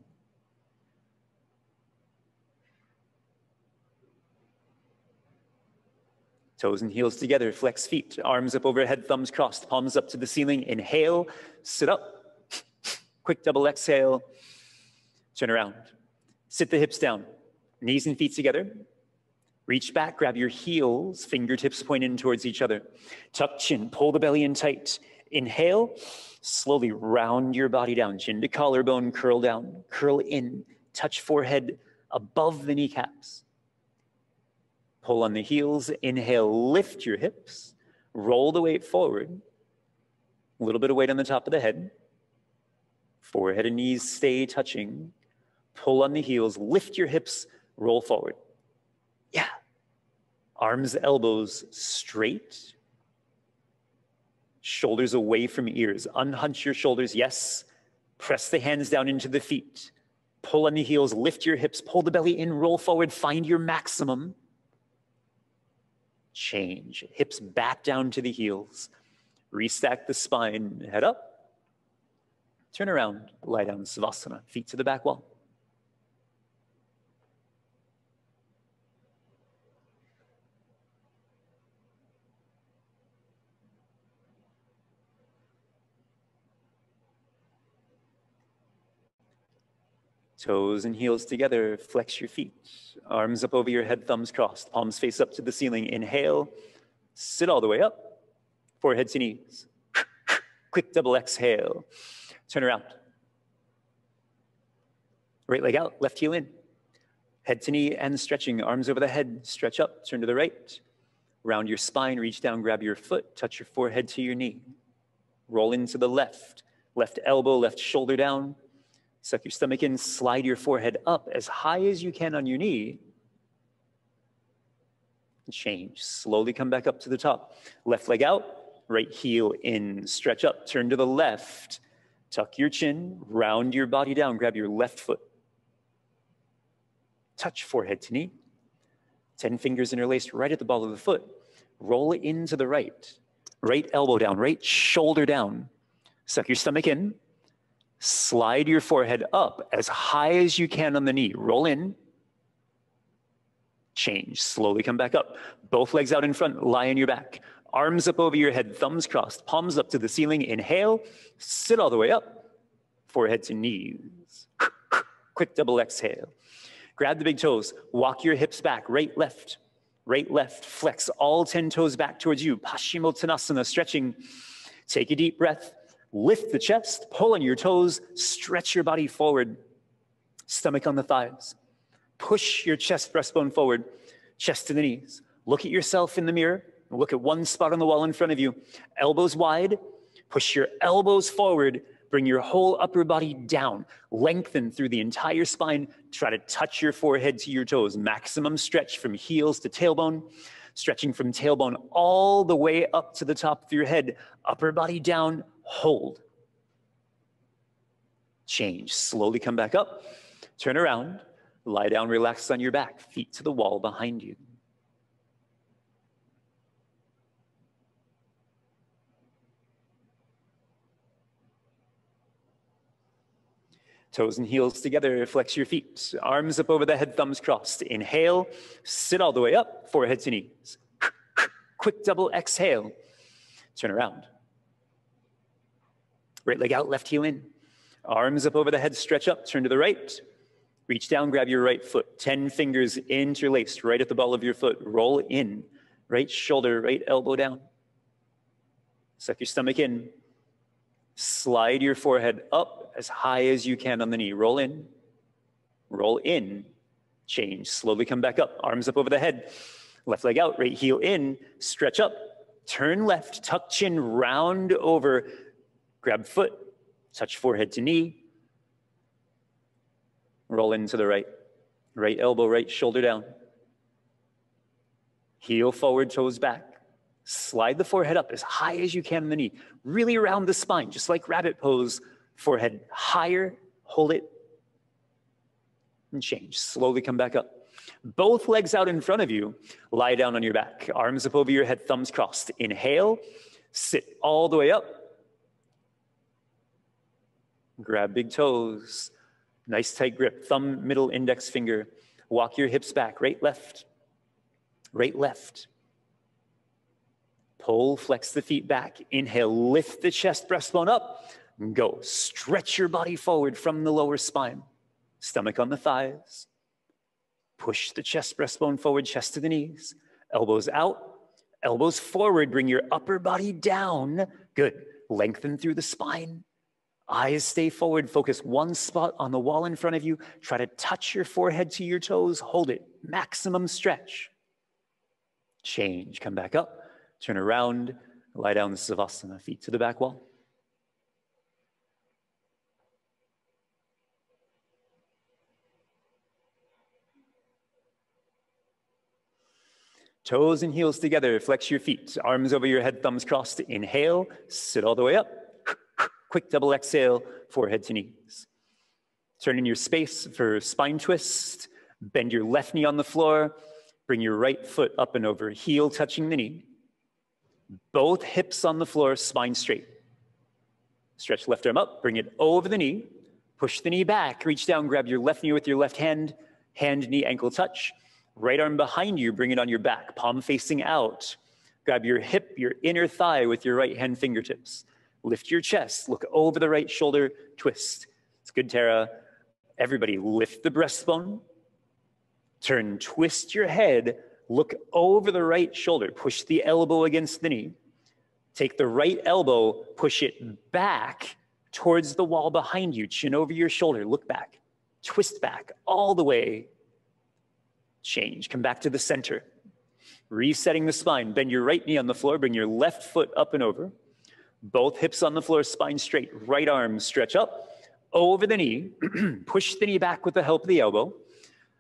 Toes and heels together, flex feet, arms up overhead, thumbs crossed, palms up to the ceiling. Inhale, sit up. Quick double exhale, turn around. Sit the hips down, knees and feet together. Reach back, grab your heels, fingertips point in towards each other. Tuck chin, pull the belly in tight. Inhale, Slowly round your body down, chin to collarbone, curl down, curl in, touch forehead above the kneecaps. Pull on the heels, inhale, lift your hips, roll the weight forward. A little bit of weight on the top of the head. Forehead and knees stay touching. Pull on the heels, lift your hips, roll forward. Yeah. Arms, elbows straight, Shoulders away from ears. Unhunch your shoulders. Yes. Press the hands down into the feet. Pull on the heels. Lift your hips. Pull the belly in. Roll forward. Find your maximum. Change. Hips back down to the heels. Restack the spine, head up. Turn around, lie down, Savasana, feet to the back wall. Toes and heels together, flex your feet. Arms up over your head, thumbs crossed, palms face up to the ceiling. Inhale, sit all the way up, forehead to knees. Quick double exhale, turn around. Right leg out, left heel in. Head to knee and stretching, arms over the head, stretch up, turn to the right. Round your spine, reach down, grab your foot, touch your forehead to your knee. Roll into the left, left elbow, left shoulder down, Suck your stomach in, slide your forehead up as high as you can on your knee. Change. Slowly come back up to the top. Left leg out, right heel in, stretch up, turn to the left. Tuck your chin, round your body down, grab your left foot. Touch forehead to knee. 10 fingers interlaced right at the ball of the foot. Roll it into the right. Right elbow down, right shoulder down. Suck your stomach in, Slide your forehead up as high as you can on the knee. Roll in. Change. Slowly come back up. Both legs out in front. Lie on your back. Arms up over your head. Thumbs crossed. Palms up to the ceiling. Inhale. Sit all the way up. Forehead to knees. Quick double exhale. Grab the big toes. Walk your hips back. Right, left. Right, left. Flex all 10 toes back towards you. Paschimottanasana. Stretching. Take a deep breath. Lift the chest, pull on your toes, stretch your body forward, stomach on the thighs. Push your chest breastbone forward, chest to the knees. Look at yourself in the mirror. Look at one spot on the wall in front of you. Elbows wide. Push your elbows forward. Bring your whole upper body down. Lengthen through the entire spine. Try to touch your forehead to your toes. Maximum stretch from heels to tailbone stretching from tailbone all the way up to the top of your head, upper body down, hold. Change. Slowly come back up. Turn around. Lie down, relax on your back, feet to the wall behind you. Toes and heels together, flex your feet. Arms up over the head, thumbs crossed. Inhale, sit all the way up, forehead to knees. Quick double exhale. Turn around. Right leg out, left heel in. Arms up over the head, stretch up, turn to the right. Reach down, grab your right foot. 10 fingers interlaced right at the ball of your foot. Roll in. Right shoulder, right elbow down. Suck your stomach in. Slide your forehead up as high as you can on the knee. Roll in. Roll in. Change. Slowly come back up. Arms up over the head. Left leg out, right heel in. Stretch up. Turn left. Tuck chin round over Grab foot, touch forehead to knee. Roll into the right. Right elbow, right shoulder down. Heel forward, toes back. Slide the forehead up as high as you can on the knee. Really around the spine, just like rabbit pose. Forehead higher, hold it, and change. Slowly come back up. Both legs out in front of you. Lie down on your back. Arms up over your head, thumbs crossed. Inhale, sit all the way up. Grab big toes. Nice tight grip. Thumb, middle, index finger. Walk your hips back. Right, left. Right, left. Pull, flex the feet back. Inhale, lift the chest, breastbone up. Go. Stretch your body forward from the lower spine. Stomach on the thighs. Push the chest, breastbone forward, chest to the knees. Elbows out, elbows forward. Bring your upper body down. Good. Lengthen through the spine. Eyes stay forward, focus one spot on the wall in front of you. Try to touch your forehead to your toes, hold it, maximum stretch. Change, come back up, turn around, lie down the Savasana, feet to the back wall. Toes and heels together, flex your feet, arms over your head, thumbs crossed. Inhale, sit all the way up. Quick double exhale, forehead to knees. Turn in your space for spine twist. Bend your left knee on the floor. Bring your right foot up and over, heel touching the knee. Both hips on the floor, spine straight. Stretch left arm up, bring it over the knee. Push the knee back, reach down, grab your left knee with your left hand, hand, knee, ankle touch. Right arm behind you, bring it on your back, palm facing out. Grab your hip, your inner thigh with your right hand fingertips. Lift your chest, look over the right shoulder, twist. It's good, Tara. Everybody lift the breastbone. Turn, twist your head, look over the right shoulder, push the elbow against the knee. Take the right elbow, push it back towards the wall behind you, chin over your shoulder, look back, twist back all the way. Change, come back to the center. Resetting the spine, bend your right knee on the floor, bring your left foot up and over. Both hips on the floor, spine straight, right arm stretch up, over the knee, push the knee back with the help of the elbow,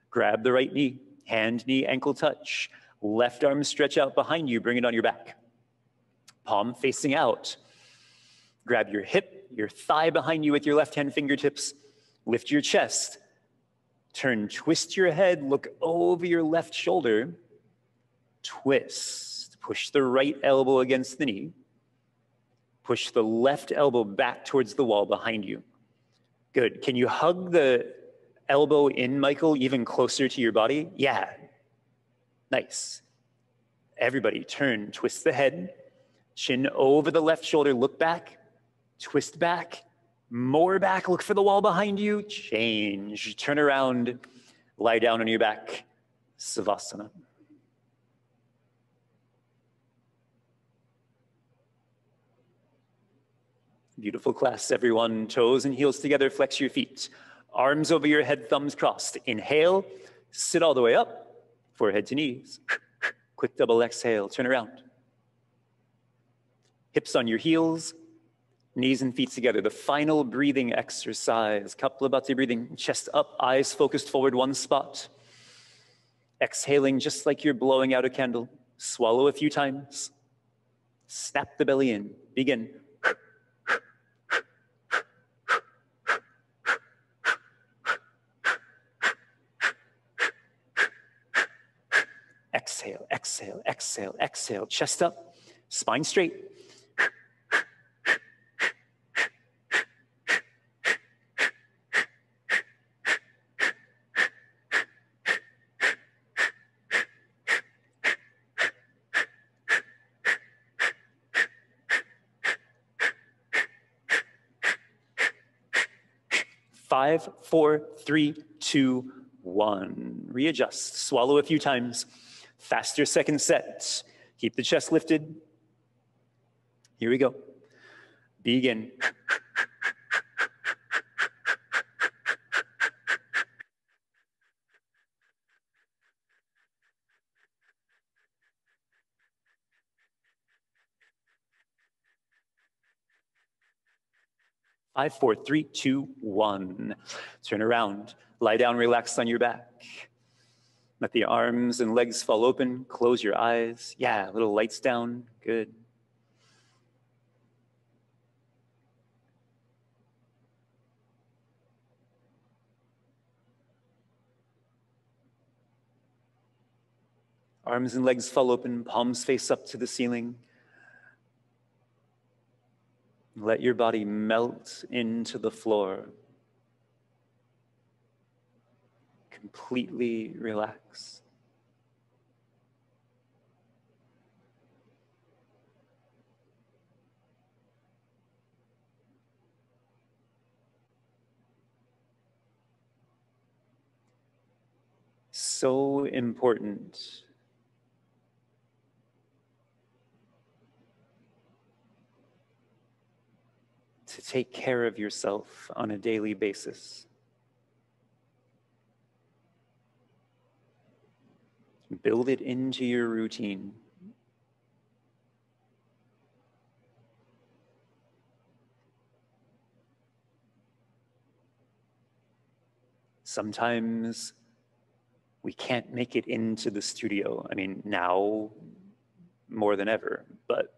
grab the right knee, hand, knee, ankle touch, left arm stretch out behind you, bring it on your back palm facing out. Grab your hip, your thigh behind you with your left hand fingertips. Lift your chest. Turn, twist your head, look over your left shoulder. Twist. Push the right elbow against the knee. Push the left elbow back towards the wall behind you. Good. Can you hug the elbow in, Michael, even closer to your body? Yeah. Nice. Everybody turn, twist the head, Chin over the left shoulder, look back, twist back, more back, look for the wall behind you, change, turn around, lie down on your back, Savasana. Beautiful class, everyone. Toes and heels together, flex your feet. Arms over your head, thumbs crossed. Inhale, sit all the way up, forehead to knees. Quick double exhale, turn around hips on your heels, knees and feet together. The final breathing exercise. Kapalabhati breathing, chest up, eyes focused forward one spot. Exhaling just like you're blowing out a candle. Swallow a few times. Snap the belly in. Begin. Exhale, exhale, exhale, exhale. Chest up, spine straight. Five, four, three, two, one. Readjust. Swallow a few times. Faster second set. Keep the chest lifted. Here we go. Begin. Five, four, three, two, one. Turn around, lie down, relax on your back. Let the arms and legs fall open, close your eyes. Yeah, little lights down, good. Arms and legs fall open, palms face up to the ceiling. Let your body melt into the floor. Completely relax. So important to take care of yourself on a daily basis. Build it into your routine. Sometimes we can't make it into the studio. I mean, now more than ever, but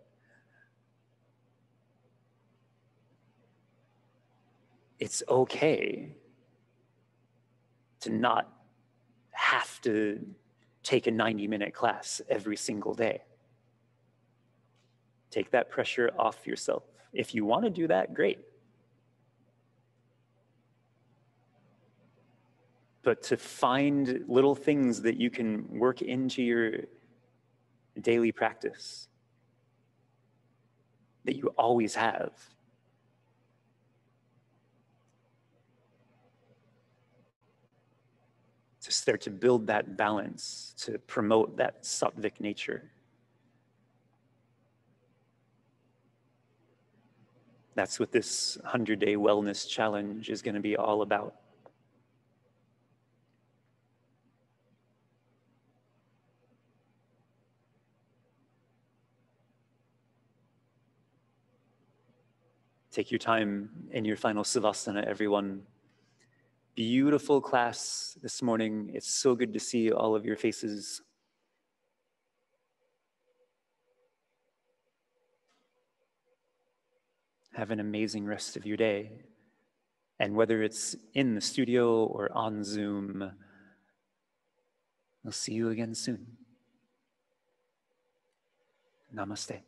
it's okay to not have to take a 90 minute class every single day. Take that pressure off yourself. If you want to do that, great. But to find little things that you can work into your daily practice that you always have. To start to build that balance, to promote that sattvic nature. That's what this 100 day wellness challenge is going to be all about. Take your time in your final Savasana, everyone. Beautiful class this morning. It's so good to see all of your faces. Have an amazing rest of your day. And whether it's in the studio or on Zoom, we'll see you again soon. Namaste.